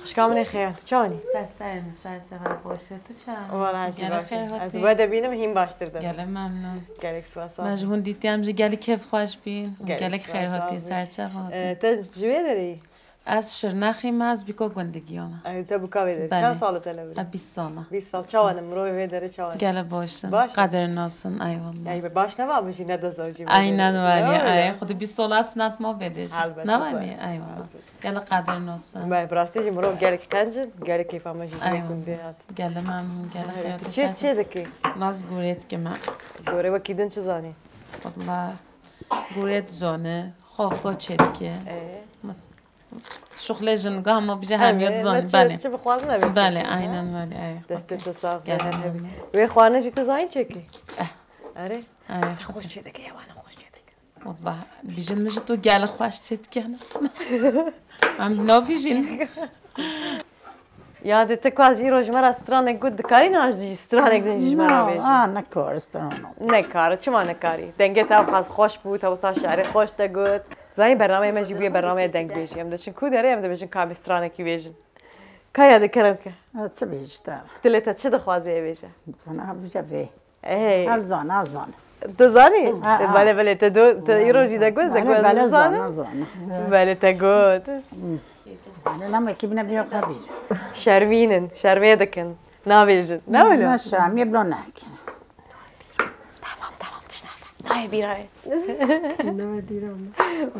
خوشکامنی خیر. تو چانی؟ سر سر سر چقدر باشه. تو چند؟ والا خیر باشه. از باید بینم هیم باشتر دارم گله ممنون. گلک سپاس مجهون دیدی هم جی گله کیف خوش بین. سپاس خیر هاتی. سر چه هاتی تا جوی داری؟ از شرنخی ما از بیکا گندگیانه ای تو بکاوی داری بله. چند سالت الان از 20 ساله 20 سال چوانم روی داره چوانم گله باشن باشه. قدر ناسن ای والله ای باش نوا باشی نه دزاجی aynen öyle. Öyle. Ay, خود 20 سال است بدش. البته نه صحیح. ولی ای والله. گله قدر ناسن. باید براستی جی مرو گلک قنجد گلک کیف همه جی ای والله. هات گله ممنون گله خیر هاتی چه چه دکی؟ لاز گوریت که من دوره و کیدن چه زانی؟ والله گوریت زانه خواب چت که شغل جنگاه ما بجه همیت زانی بله. چه بخواز نبید بله aynen öyle ای دست گله ممنون. وی خوانه جی تو زانی چه کی؟ اره ای خوش چه دکی یوانا خوش چه دکی والله بیجن میشه تو گله خوش چت که نسن من بنا بیجن یادت که از روز مرا استرانه گود دکاری ناجی استرانه گدنجی مرا بیشی آه نکارستان نکاره چما نکاری دنگه تا خاص خوش بود تا وسا شعر خوش تا گود. زای برنامه مجی بوی برنامه دنگ بیشی هم داشتن کو داره هم داشتن کام استرانه کی بیشن کا یاد کرم که چه بیشتر دلت چه دخوازه بیشه نه بجه بی ای ارزان ارزان تزانی آه، آه. بله بله تا دو تا ایروجی دا گود دا بله گود بله زان زان بله بله لما کی بنا بیا قبیز شرمینن شرمیه دکن نابیجن نه ولی نه شمی بلا نک نه بیرای نه دیرم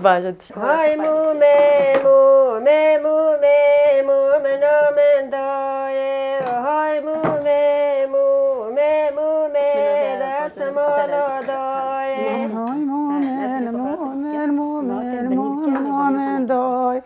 باشه های مومه مومه مومه مومه من دایه های مومه مومه مومه دست مالا دایه های مومن مومن مومن مومن مومن دای های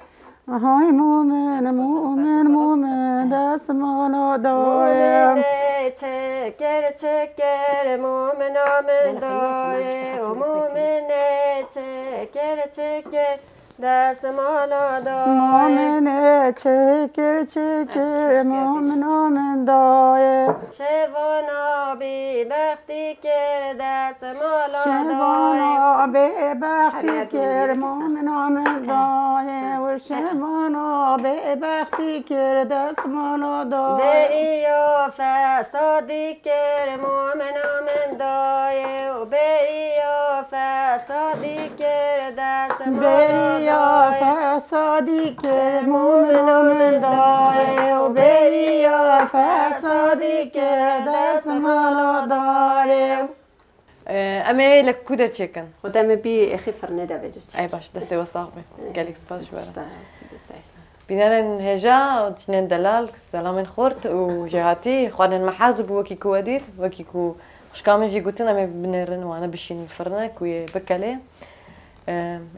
مومن مومن مومن دست مالا دای مومنه چکر چکر مومنا من دایه و مومنه چکر چکر دست مالا دایه مومن چکر چکر مومن مومن دای شوانا بی بختی که دست مالا دایه شوانا به بختی کر مومن مومن دای و خوشمانا به بختی که دست مانا دار بریا فسادی کر مومن من دایه و بریا فسادی کر دست بریا فسادی که مومنان داره و بریا فسادی که دست مالا داره امي لك كودر تشيكن خدام بي أخي فرندا بجت اي باش دستي وصاحبي قالك سباس شوية بینرن هجا جنن دلال سلام خورت و جهاتي خوانن محازب وكي كواديت وكي كو شكامي في قلت لنا بنرن وانا بشين الفرنك ويا بكالي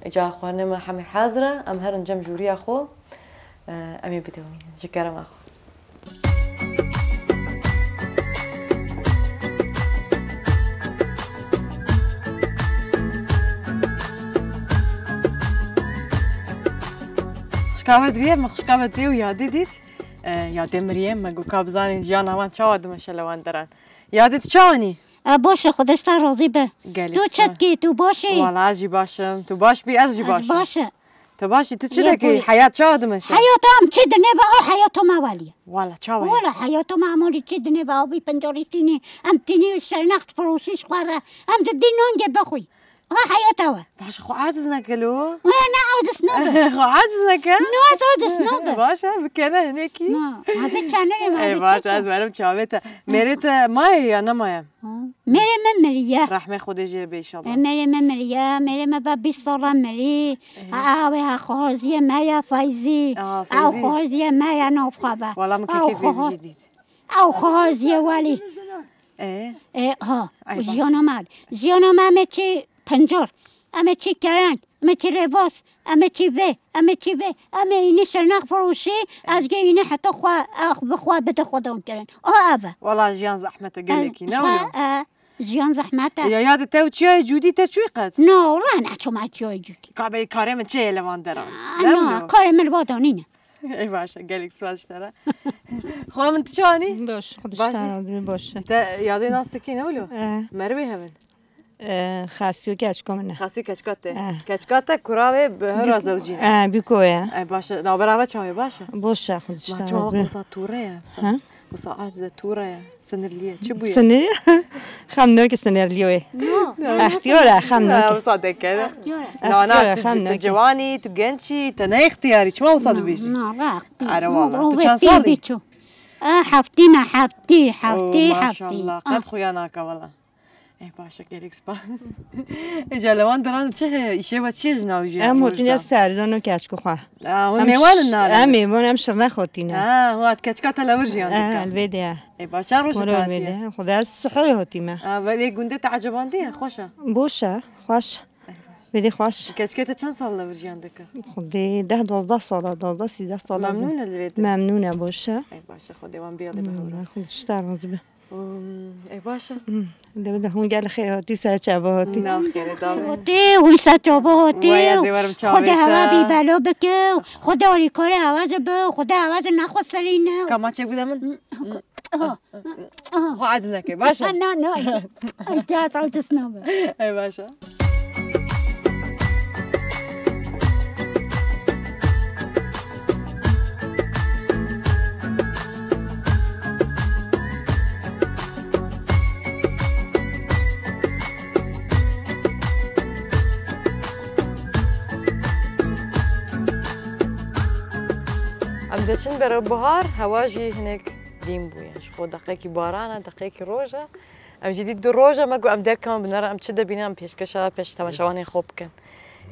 اجا اخوانا ما حمي حازرة ام هرن جم جوري اخو امي بتومين شكرا اخو خوشکاوه دریه ما خوشکاوه دریه و یادی دید یادی مریم مگو کابزانی جیان آمان چاوا دمشه لوان دران یادی چاوانی؟ باشه خودش تا راضی به تو چت کی تو باشی. والا از جی باشم تو باش بی از جی باشم باشه. تو باشی تو چی یه دکی. حیات چه آدمشه حیات هم چی دنه با او حیات هم اولیه. والا چه وای والا حیات هم امالی چی دنه با او بی پنجاری تینی. هم تینی شرنخت فروشیش خواره هم ده دینونگه بخوی. ها حيو توا. باش خو عاجزنا كلو أنا عاود سنوبر خو عاجزنا كلو نو عاود سنوبر باشا بكنا هناكي هذا كان إي باشا از مرم چاوتا مريت ماي يا نما مري ممريا راح ما خود جي بي شبا مري ممريا مري ما بابي صورة مري اوي ها خورزي ما يا فايزي. آه، آه، أو خورزي ما نو بخابا والله ما آه، كيكي جديد. أو خورزي والي. إيه إيه ها جيونو مال جيونو مال پنجار همه چی کرنگ همه چی رواس همه چی وی؟ همه چی وی؟ همه اینی شرنق فروشی از گه اینه حتی بخواه بده خودم کرن آه اوه والله جیان زحمت قلکی نه اه، جیان زحمته یا یاد تو چی جودی تا چی قد؟ نه والله نه چو ما چی جودی. کابه کاره من چه لوان دران نه کار من بادانینه ای باشه گلیک سپاس داره خو من تشانی باش خودش ترازی باشه. تا یادی ناست کی نولو مروی همین. خاسیو کچکا منه خاسیو کچکاته آه. کچکاته کراوه به هر زوجی آه بیکوه آه، باشه. دا براوه چاوه باشه. باشه خودش ما چما وقت مصا توره ها؟ مصا عجزة توره سنرلیه چی بویه؟ سنرلیه خم نوک سنرلیوه اختیاره خم نوک مصادق کرده اختیاره. نه نه تو جوانی تو گنچی تو نه اختیاری. چما مصادق بیشی؟ نه وقت آره والا. تو چند سالی؟ حفتینا آه، حفتی حفتی حفتی ما شاء الله قد خویاناکه والا. E pa që kjerik s'pa. E gjallëvan të ranë që i sheva qesh në u gjithë. E mu të një sërë, do në kjaqë ku kua. A, unë me walë në alë. A, me, unë jam shërë në khotina. A, u atë kjaqë ka të lavër gjithë. A, alvede, a. E pa që arru që të atje. Khuda asë sëhërë hotima. A, e gundet të agjëban dhe, khosha? Bosha, khosha. بدي خوش كتكيت كم صار لها برجي عندك؟ خدي 10 12 صالة 12 13 صالة ممنونة البيت ممنونة برشا اي برشا خدي وان بيضي بهورا خدي شتار مزبه اي باشا ده بده هون گل خیر هاتی سر چبه هاتی نه خیره دامه هاتی هاتی وای از دیوارم خدا چاویتا. هوا بی بلا بکه خدا آری کار عوض به خدا عوض نخواد سرینه کما چه بوده من؟ خو عاجز نکه باشه. نه نه ای جاز عود سنوبه ای باشه. دەچین بەرە بهار هەواژی هەنێک دیم بووە يعني خۆ دقێکی بارانە دقێکی ڕۆژە أم جدی دو ڕۆژە مەگو ئەم دەرکەمە بنەرە ئەم چ دەبینم پێشکەشە پێش تەماشەوانی خۆ بکەن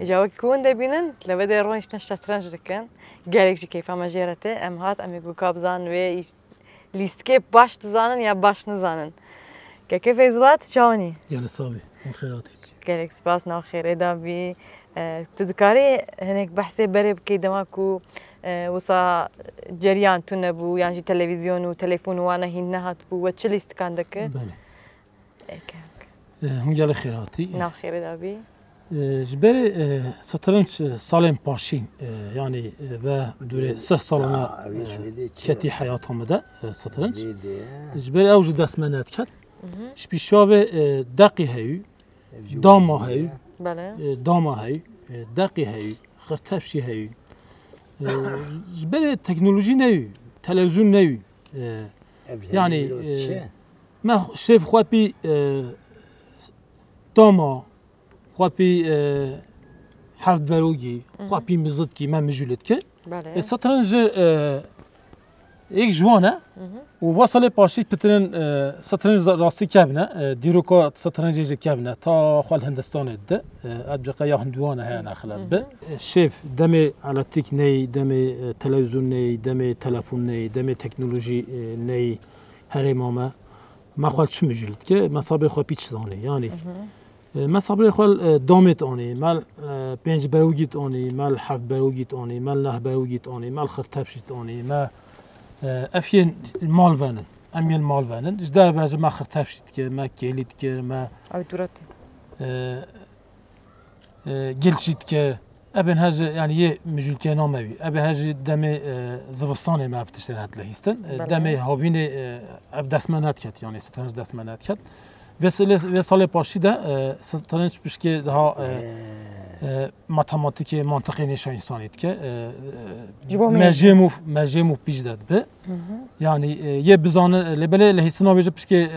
ئجاوە کون دەبینن لەوە دێ ڕۆنیش نەشتەترەنج دەکەن گەلێکی کەیفامە ژێرەێ أم هات أم ئەمی گوکا بزان وێ لیستکێ باش تزانن یا باش نزانن. کەکە فەیزڵات چاوەنی یانە ساڵی خێراتی گەلێک سپاس ناو خێرێدابی تذكاري هناك بحسي بريب كي دماكو آه، وصا جريان تنبو يعني تلفزيون وتليفون وأنا هنا هاتبو وتشليست كان دك بلا هم جال خيراتي. نعم خيري دابي. آه، جبري آه، سترنج سالم باشين يعني با دوري سه سالنا كتي حياتهم ده سترنج جبري اوجد اسمانات كت شبيشاوي دقي هيو داما هيو بله. آه، داما هەی آه، دەقی هەی خرتەفشی هەوی آه، بەێ تەکنۆلژی نەوی تەلەزیون نەوی ینی شێف خواپی داما خواپی حەفت بەرۆگی خواپی مزتکی مە مژولت کرد سطرنج یک جوانه و واسه لی پاشی پترن آه، سترنج راستی که بنا آه، دیروکا سترنجی جه که بنا تا خال هندستان اد ادبقه آه، یا هندوانه های نخلال به. شیف دمی علتیک نی دمی تلویزون نی دمی تلفون نی دمی تکنولوژی نی هر امامه. ما خال چه مجلد که مصابه خواه پیچ دانه یعنی. ما صبري دامت آنی مال پنج بروجيت آنی مال حف بروجيت آنی مال نه بروجيت آنی مال خرتبشیت آنی ما افیان مال ونن، امیان مال ونن. از داره بعضی مخر تفسیت که ما کلیت که ما عیدورت گلشیت که ابین هز یعنی یه که کنامه بی. ابین هز دم زمستانه مفتش در هتل هستن. دم هواوی ن ابدسمنات کت یعنی استانس دسمنات کت. Vesale Paşi de e, satranç pişki daha e, ee. e, matematike, mantıqi neşe insan etki. Mecemuf, mecemuf pişded bi. Yani ye bizanı, lebele lehisina vece pişki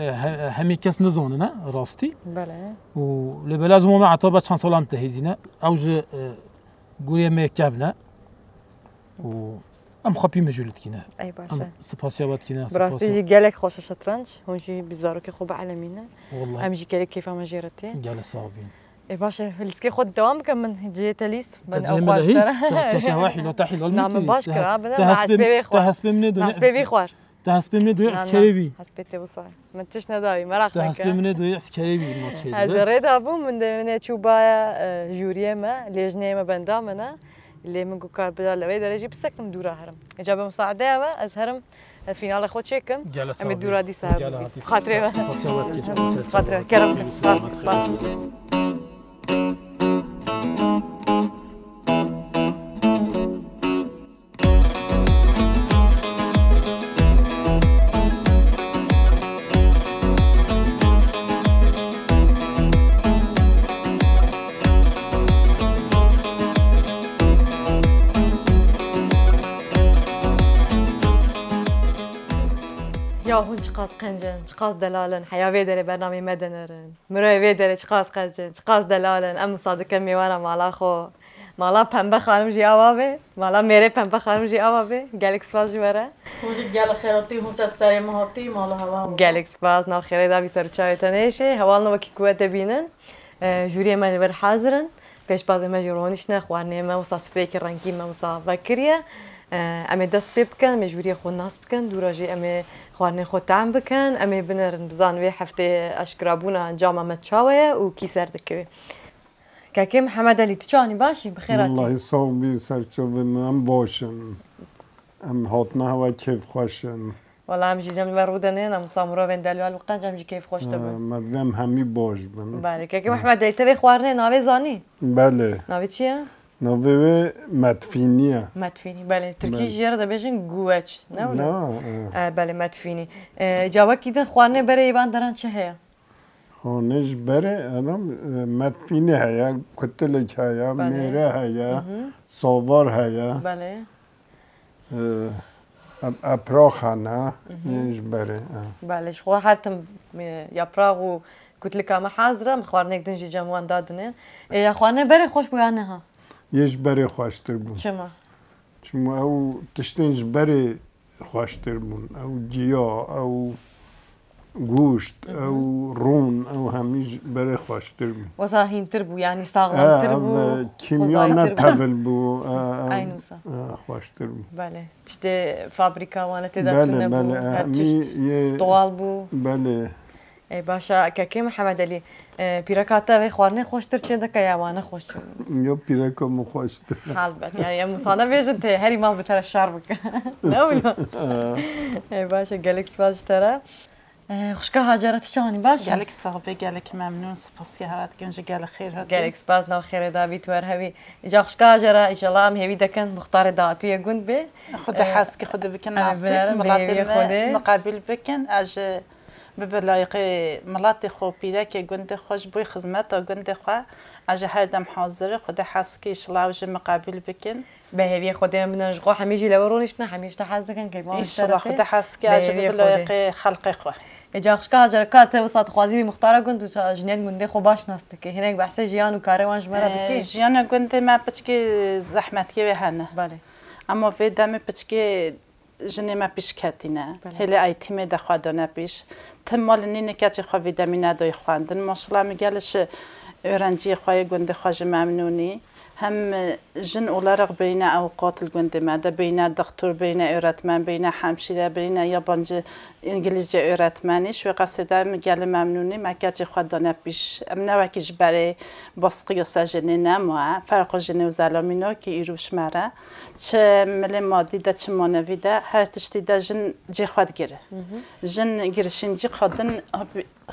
hemi kes ne zonuna rasti. Bele. U lebele az mume ataba çan solan tehizine. Avcı guriye mekevne. U ام خپی مجلت کنه ای باشه سپاسی وقت کنه براستی زی گلک خوش شطرنج هونجی بزارو که خوب عالمینه والله ام جی گلک کیف ما جرتي گل صابین اي باشا السكي خود دوام كم من جيتا ليست من اوقات ترى تاسع واحد لو تحي لو نعم حسب بی خوار حسب من دو حسب بی خوار حسب من دو يعس كريبي حسبيتي بصح ما انتش نداوي ما راح حسب من دو يعس كريبي الماتش هذا ريت ابو من من تشوبا جوريما ليجنيما بندامنا اللي من گوکە بدا لەوەی دەرەژی پسەکم مساعدة هەرم ئەجا بە مساعدایەوە ئەس هەرم فینالە خۆ چێکم ئەمە دوورا دیسا خاترێوە خاترێ کەرم سپاس. چقاس قنجن چقاس دلالن. حیا وی داره برنامه مدنرن. مرای وی داره چقاس قنجن چقاس دلالن. ام صادقه میوانه مالا خو. مالا پنبه خانم جی آوابه مالا میره پنبه خانم جی آوابه گلکس باز جوره هوش گل خیراتی هوش سر مهاتی مالا هوا گلکس باز نا خیره دا بی سر چای حوال نو کی قوت بینن جوری من بر حاضرن. پیش باز ما جورونیش نه خوارنه ما وسا سفریک رنگی ما وسا وکریه. ام دست بکن ام جوری خود ناس بکن. دوراجی ام خود تعم بکن. ام بنرن بزان وی هفته اشکرابونا جامع متشاوه و کی سر دکوی کاکی محمد علی تچانی باشی ام هاتنا هوا کیف خوشن والله هم جی جمع ورودنه نم سامورا وین دلو الوقت جمع جی همی باش بن. بله کاکی محمد علی تبی خوارنه ناوی زانی؟ بله. ناوی چیه؟ نوه مدفینیه مدفینی بله ترکی جیره دا بیشن گوچ نه نه بله مدفینی جاوا کیدن خوارنه بره ایوان دارن چه هیا؟ خانش بره الان مدفینی هیا کتلک هیا میره هیا سوار هیا بله اپراخ هنه اینش بره بله شخوا هر تم یپراغ و کتلک همه حاضره مخوارنه کدن جی جمعوان دادنه یا خوارنه بره خوش بگانه ها یش بره خوشتر بون. چما؟ چما او تشتینش بره خوشتر بون. او جیا او گوشت او رون او همیش بره خوشتر بون. وزا هینتر بو یعنی ساغلم تر بو کیمیا نه تبل بو. این وسا خوشتر بون. بله. تشته فابریکا وانه بله تدرتونه بو بله. هر همی تشت یه طوال بو. بله. ای باشا کاکی محمد علی پیرکاتا و خوارنه خوشتر چه دکه یوانه خوش یا پیرکا مو خوشتر حال بد یعنی مسانه بیشن ته هری مال بتر شر بک نه ولا ای باشا گلکس باش ترى خوشکا هاجرت چانی باش گلک صاحبه گلک ممنون سپاس که هات گنج گل خیر هات گلک سپاس نو خیر داوی تو هوی اجا خوشکا هاجرا ان شاء الله ام هوی دکن مختار داتو یه گوند به خود حس که خود بکن نصیب ملات مقابل بکن اج ببلایق ملات خو پیره که گند خوش بوی خدمت و گند خو. اج هر دم حاضر خود حس که شلاوج مقابل بکن. به هیوی خودی من جقا همیشه لو رونش نه همیشه حز کن که ما ایشالله خدا حس که عجب لایق خلق خواه اجاخش که جرکات وسط خوازی مختار گند و جنید گنده خو باش نسته که هنگ بحث جیان و کار وانش مرا دکی. جیان گنده ما پچکی زحمت که هنه. بله. اما في دم پچکی جنه ما پیش هلی ایتیمه ده خوادانه پیش. تمال نینه که خوا ویدامین دای خواندن. ماشاءالله میگلش öğrenciye خواه گنده خواج ممنونی هم جن olarak بین اوقات الگنده مده بین دکتر بین öğretmen بین همشیره بین yabancı İngilizce öğretmeni. Şu qasida gel memnuni mekkaci خدانه پیش ام نوکی جبره باسقی و سجنه نموه فرق جنه و زلامینو که ایروش مره چه مل مادی ده چه مانوی ده هر تشتی ده جن جی خود گره جن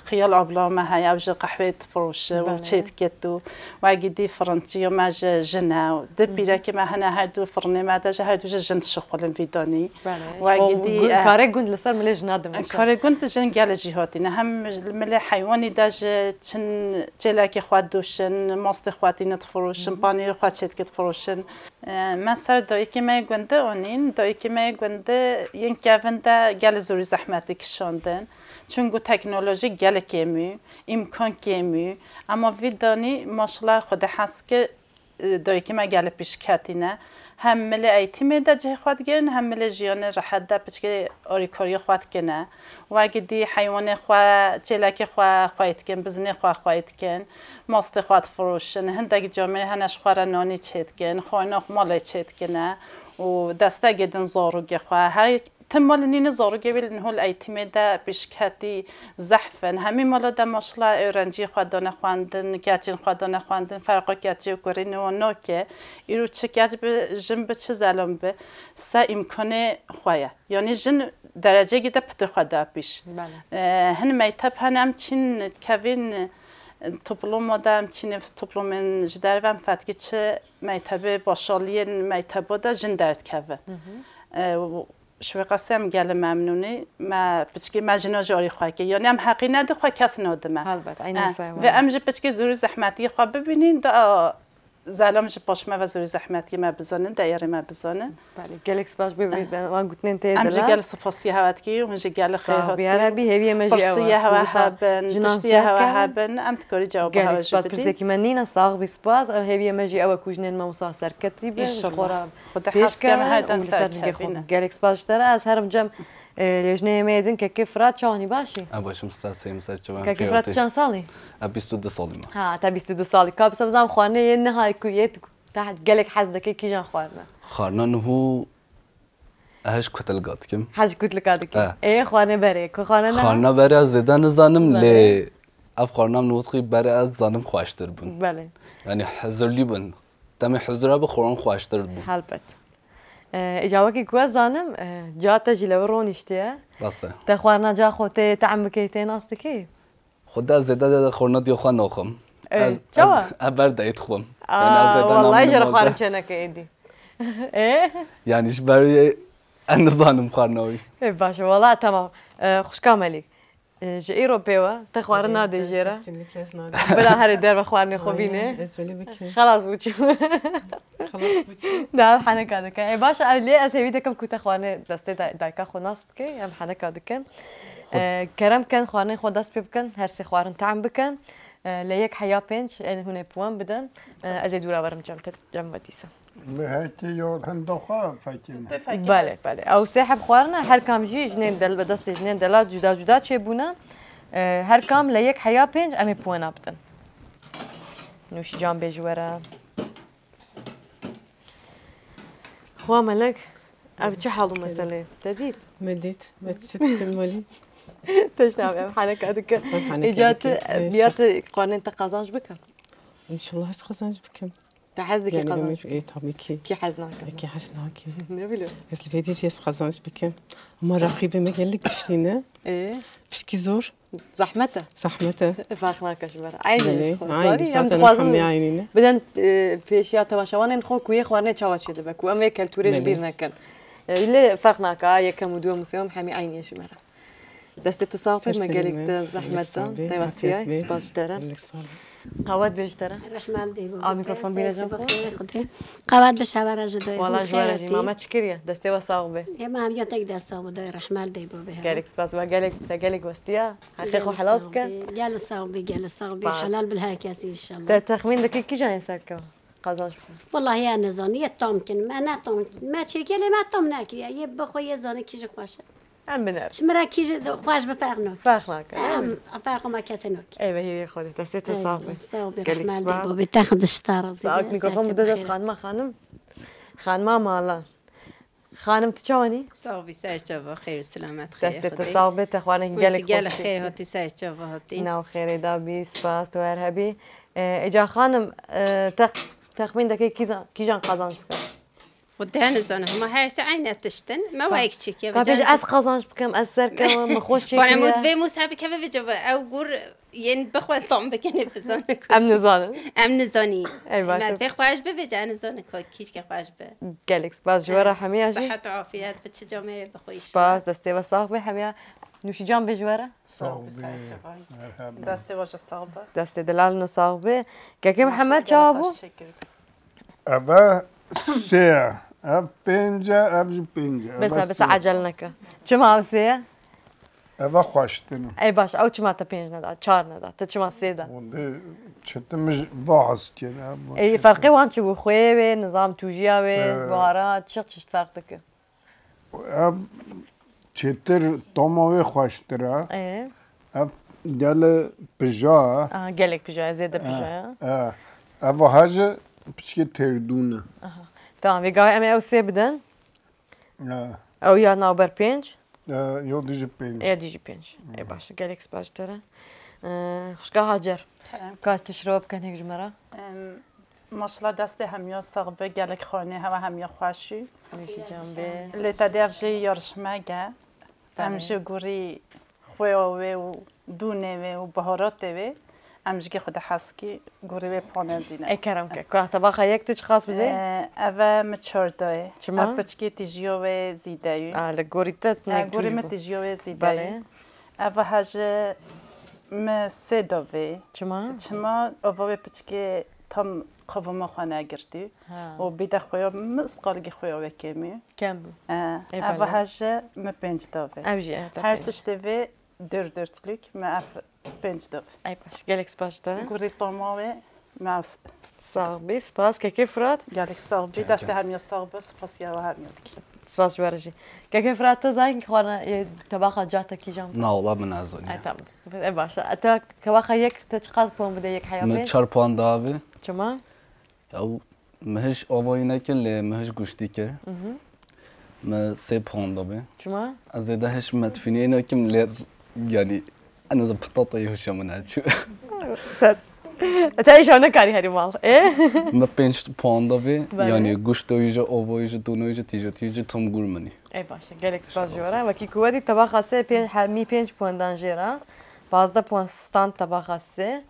خيال عبلامة هيا وجي قحوة فروش وشيت كتو واجي ديفرنت وما جا جنا. دبي لكن ما هنا هادو فرني ما دجا هادو جنت جن شغل فيدوني واجي دي آه. كاري قند لسر ملي جنادم كاري قند جن قال جهاتي نهم ملي حيواني دجا تن تلاكي خواد دوشن ماست خواتي نتفروشن باني خوات شيت كت فروشن. آه، ما سر دايكي ما يقند اونين دايكي ما يقند ينكافن دا قال زوري زحمتك شوندن. کشاندن چونگو تکنولوژی گل کمی امکان کمی اما ویدانی ماشالله خود هست که دایی که من گل پیش کتینه هم ملی ایتیمه ده جه خواد گن هم ملی جیان راحت ده پچکه آریکاری خواد کنه. و اگه دی حیوان خواه چلک خواه خواهید کن بزنه خواه خواهید کن ماست خواد فروشن. هندگی جامعه هنش خواه نانی چید کن خواه مال چید کنه. و دسته گدن زاروگه خواه هر تمال نین زاروگه ویل نهول ایتیمه ده بشکتی زحفن. همه مالا ده ماشلا öğrenci خواندن خواندن گچین خواندن خواندن فرقا گچی و گرین و نوکه. ایرو چه گچ به جن به چه زلم به؟ سا امکانه خواه. یعنی جن درجه گیده پتر خواده پیش. هن میتب هنم چین کوین toplum da çini toplumun ve fatki çe meytebe başaliyen meytebe da jin dert kevin. شوی قسم گل ممنونی. ما بچکی مجنا جاری خواه که. یعنی هم حقی نده خواه کس ما البته این و امجا بچکی زوری زحمتی خواه ببینین. دا زلام جی پاشمه و زوری زحمتی ما بزنن دایره ما بزنن. بله گلکس باش ببینید من گوتنین تیدلا امجا گل سپاسی هوت کی اونجا گل خیر هات کی. عربی هیوی مجی پرسی هوا هبن تشتی هوا هبن. ام تکاری جواب هوا گلکس باش پرسی که من نینا ساق بی سپاس او هیوی مجی او کوجنین ما مساسر کتی بین خورا خدا حس کم هردن سر کبینه گلکس باش داره. از هرم جم لجنه میدن که کفرات چانی باشی باشم که کفرات چند سالی 22 سالی ما ها تا 22 سالی کاب سبزام خوانه یه نهای کویت تحت گلک حزدکی کی جان خوارنا خارنا نهو اهش کتل گات کم هش کتل گات کم ای خوانه بره کو خوانه نه خارنا بره از زدن زانم لی اف خارنام نوتقی بره از زانم خواشتر بون بله یعنی حضرلی بون دم حضره به خوران خواشتر بون حلبت کی کو زانم جاتا جلو رونشته راسته تخوارنا جا خوته تعمکی تیناستکی خود از زده خورنا دی خوان از جوا ابر دایت خوم والله جرى خارج انا كايدي ايه يعني ايش بري النظام قرنوي ايه باشا والله تمام خوش كاملي جئيرو بيوا تخوارنا دي جيرا بلا هاري دار بخوارني خوبيني خلاص بوچو خلاص بوچو ده حنك هذا كان باشا ليه اسوي كم كنت خوارني دستي دايكا خو ناس بكي ام حنك هذا كان كرم كان خوارني خو دست بكن هرسي خوارن تعم بكن لیک حیا پنج این هونه پوان بدن از دورا ورم جمع یار هندوخا فایتین بله بله. او سحب خوارنا هر کام جی جنین دل بدست جنین دلات جدا جدا چه بونا هر کام لیک حیا پنج امی پوان بدن نوش جام بجوره. خوا ملک اب چه حالو مسئله؟ تدید مديت بتشت المولي تشنام ام حنك هذيك اجات بيات قانون تقازانج بكم ان شاء الله هتقازانج بكم تحزدك يعني قازانج ايه طبي كي كي حزناك كي حزناكي نبلو بس الفيديو جي قازانج بكم ما رقيبة ما قال لك شنينه ايه باش كي زور. زحمته. زحمته. فاخناك شبر عيني عيني ساعة نحمي عينينا بدن بيشيا تماشوان نخو كوي خوارنه چاوا شده بك وام كلتوري جبير نكن اللي فرقناك يكم ودو مسيوم حمي عيني شمره دست اتصال في مجالك زحمة تاي واسطيا سباس دارم. قوات بيشترى رحمن دی میکروفون بینه جان خو خوده قواد به شوار جدای والله جوارة جي ماما تشكريا دستي وصاغبه یه ما هم یا تک دست آمده رحمن دی بو به قالك سباس وقالك قالك وستيا حقيقة حلال كان گل صاحبی گل صاحبی سپاس. حلال بالهر کسی ان شاء الله تخمين دقيق كي جاي سركو قازانش والله یا نزانی تام کن. ما نه تام ما چه کلی ما تام نکی یه بخو یه زانه کیش خوشه. ام بنر شمرا فرق نک فرق نک ام فرق ما نک ايوه هي خذي قالك رحمن دی بو سباس بتاخد اشتار ساعك ميكروفون بده دست خانم خانم خانم مالا خانم تشوني صاحبی سر جواب خیر و سلامت خیر دست تصاغبه تخوانك قالك گل خیر هاتی سر جواب هاتی ناو خير دابي سباس تو ارهبي اجا خانم تخمين دقيق كيزان كيجان قازانش بكم ودهنز أنا هم هاي سعينا تشتن. ما وايك شيك يا بجان قبل أس قزنج بكم أسر كم مخوش شيك وأنا مود في موسى بكم بجوا أو قر ين يعني بخوان طعم بكني بزون أمن زون أمن زوني أيوة ما في خواج ببجان زون كو كيش كخواج ب جالكس باز جوارا أه. حمية صحة وعافية بتشجع مري بخويش. باز دستي وصاحبي حمية. نوشي جان بجوارا دستي واجه صعبة دستي دلالنا هذا كاكي محمد شابو أبا سيع أب بينجا أب جو بينجا بس بس عجلنك چما سه أبا خوشتنو اي باش او چما تا پنج ندا چار ندا تا چما سه دا ونده چتمش واعظ كده أبا اي فرقي وان چو خوي نظام توجيه اه. بهارات شق چشت فرقك أب چتر طموي خوشترا ايه أب جل بجا اه قالك بجا زيادة بجا آه أبا حاجة بشكي تردونه تمام في قاي امي او سه بدن آه او يا ناوبر آه يو ديجي بينج يا ديجي پنج اي باش قالك سباش ترى خوشكا هاجر كاش تشرب كان هيك جمرة ماشالله دست همیا صاحبه گلک خانه هوا همیا خوشی لیتا دیفجه یارشمه گه همیشه گوری خویاوه و دونه و بهارات و همیشه خود حسکی گوری و پانه دینه اي كرم كه كه طبخه يك تش خاص بده اوه مچاردای چما؟ اف بچکی تیجیو و زیده اه لغوريتات گوری م تیجیو و زیده بله اوه هجه م سه داوه چما چما اوه بچکی tam kavama xana girdi. Ha. O bir de xoya misqalgi xoya ve kemi. كم Ey, Ev bale. haje me penc dave. Ev jî, evet, Her penc. tişte ve dört dörtlük me ev penc dave. اي باش قالك سباش ترى Guri tama ve me ev صاحبي سباس كيف فرات geldik sağbi. Deste hem ya sağbi spas ya hem ya dik. سباس جوارجي كيف فرات تزاين خوانا طبخه جاتا كي جام نه والله من نزانی اي تمام اي باش اتا كواخا يك تشخاص بون بده يك من حياه چار پوان داوی چما یا مهش آوایی نکن لی مهش گوشتی که ما سه پوان داوی چما از ده هش مدفنی نکم لی یعنی انا ز بطاطا یهوش من هچو تا ايش انا كاري هاري مال ايه ما پنج پوان داوی بله. یعنی گوشت اویجا آوایجا دونویجا تیجا تیجا تم گورمنی اي باشا قالك سباس جورا وكي كوادي طبخه سي بين حمي بينج بوان دانجيرا بازدا بوان ستان طبخه سي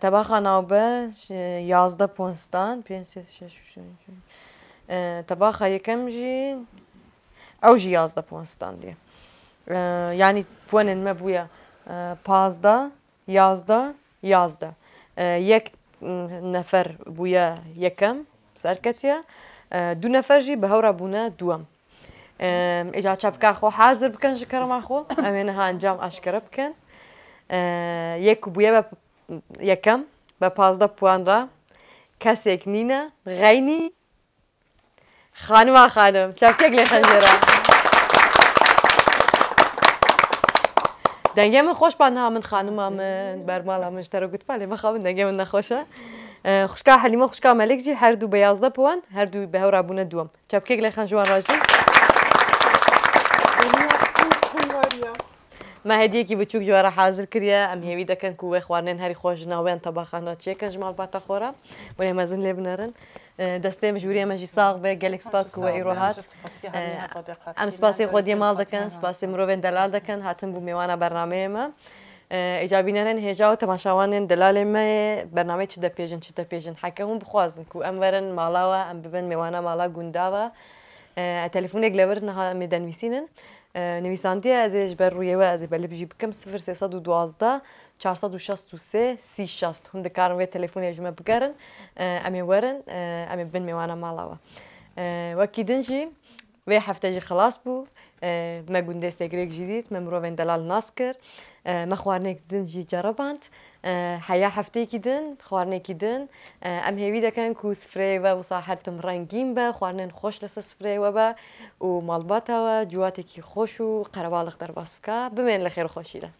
طبخه ناوبه يازدا بوان ستان بين سي طبخه يكم جي او جي پازدە یازدە یازدە یەک نەفەر بووە یەکەم سەرکەتە دوو نەفەرژی بە هەورە بوونە دووەم ئجا چاپکخۆ حازر بکەن شکەرماخۆ ئەمێنەها ئەنجام ئاشکرە بکەن یەک بووە بە یەکەم بە پازدە پوانرا کەسێک نینە غینی خانوما خانم چاپێک لێ خەنجێرە. دنگه من خوش بانه من خانم هم برمال هم اشترا گوت بله بخواب دنگه من نخوشه. خوشکا حلیمه خوشکا ملک جی هر دو به یازده پوان هر دو به هورا بونه دوم. چپکک لی خنجوان راجی. ما هدیەکی بچووک جوارە حاضر کریە ئەم هێوی دەکەن و وێ خواردنێن هەری خۆش ناوێن تەباخانە چێکەن ژماڵ باتە خۆرە. بۆ مەزن لێ بنەرن. دەستێ مەژوری ئەمەژی ساغ بێ گەلێک سپاس و ئیرۆهات. ئەم سپاسی خۆدیە ماڵ دەکەن سپاسی مرۆڤێن دەلال دەکەن هاتن بوو میوانە بەرنمەیەمە ئیجابینەرێن هێژا و تەماشاوانێن دەلالێ مە بەرنامەی چ دەپێژن چ دەپێژن. حەکە هەم بخوازن و ئەم وەرن ماڵاوە ئەم ببن میوانە ماڵا گونداوە. تەلیفونێک لەبەر نەها می نویسنده ازش بر روی و از بلی بجی بکم 0312 463 360 هند کارن و تلفن یجمه بگرن امی ورن امی بن میوانا مالاوا وکی دنجی و هفته جی خلاص بو ما گونده سگریک جدید ما مروفین دلال ناسکر ما خوارنک دنجی جرباند هەیە هەفتەیەکی دن خواردنێکی دن ئەم هێوی دەکەن کو سفرێوە وسا هەرتم ڕەنگیم بە خواردن خۆش لەسەر سفرێوە بە و ماڵباتەوە جواتێکی خۆش و قەرەواڵق دەرباس بکە بمێن لە خێرخۆشیدا.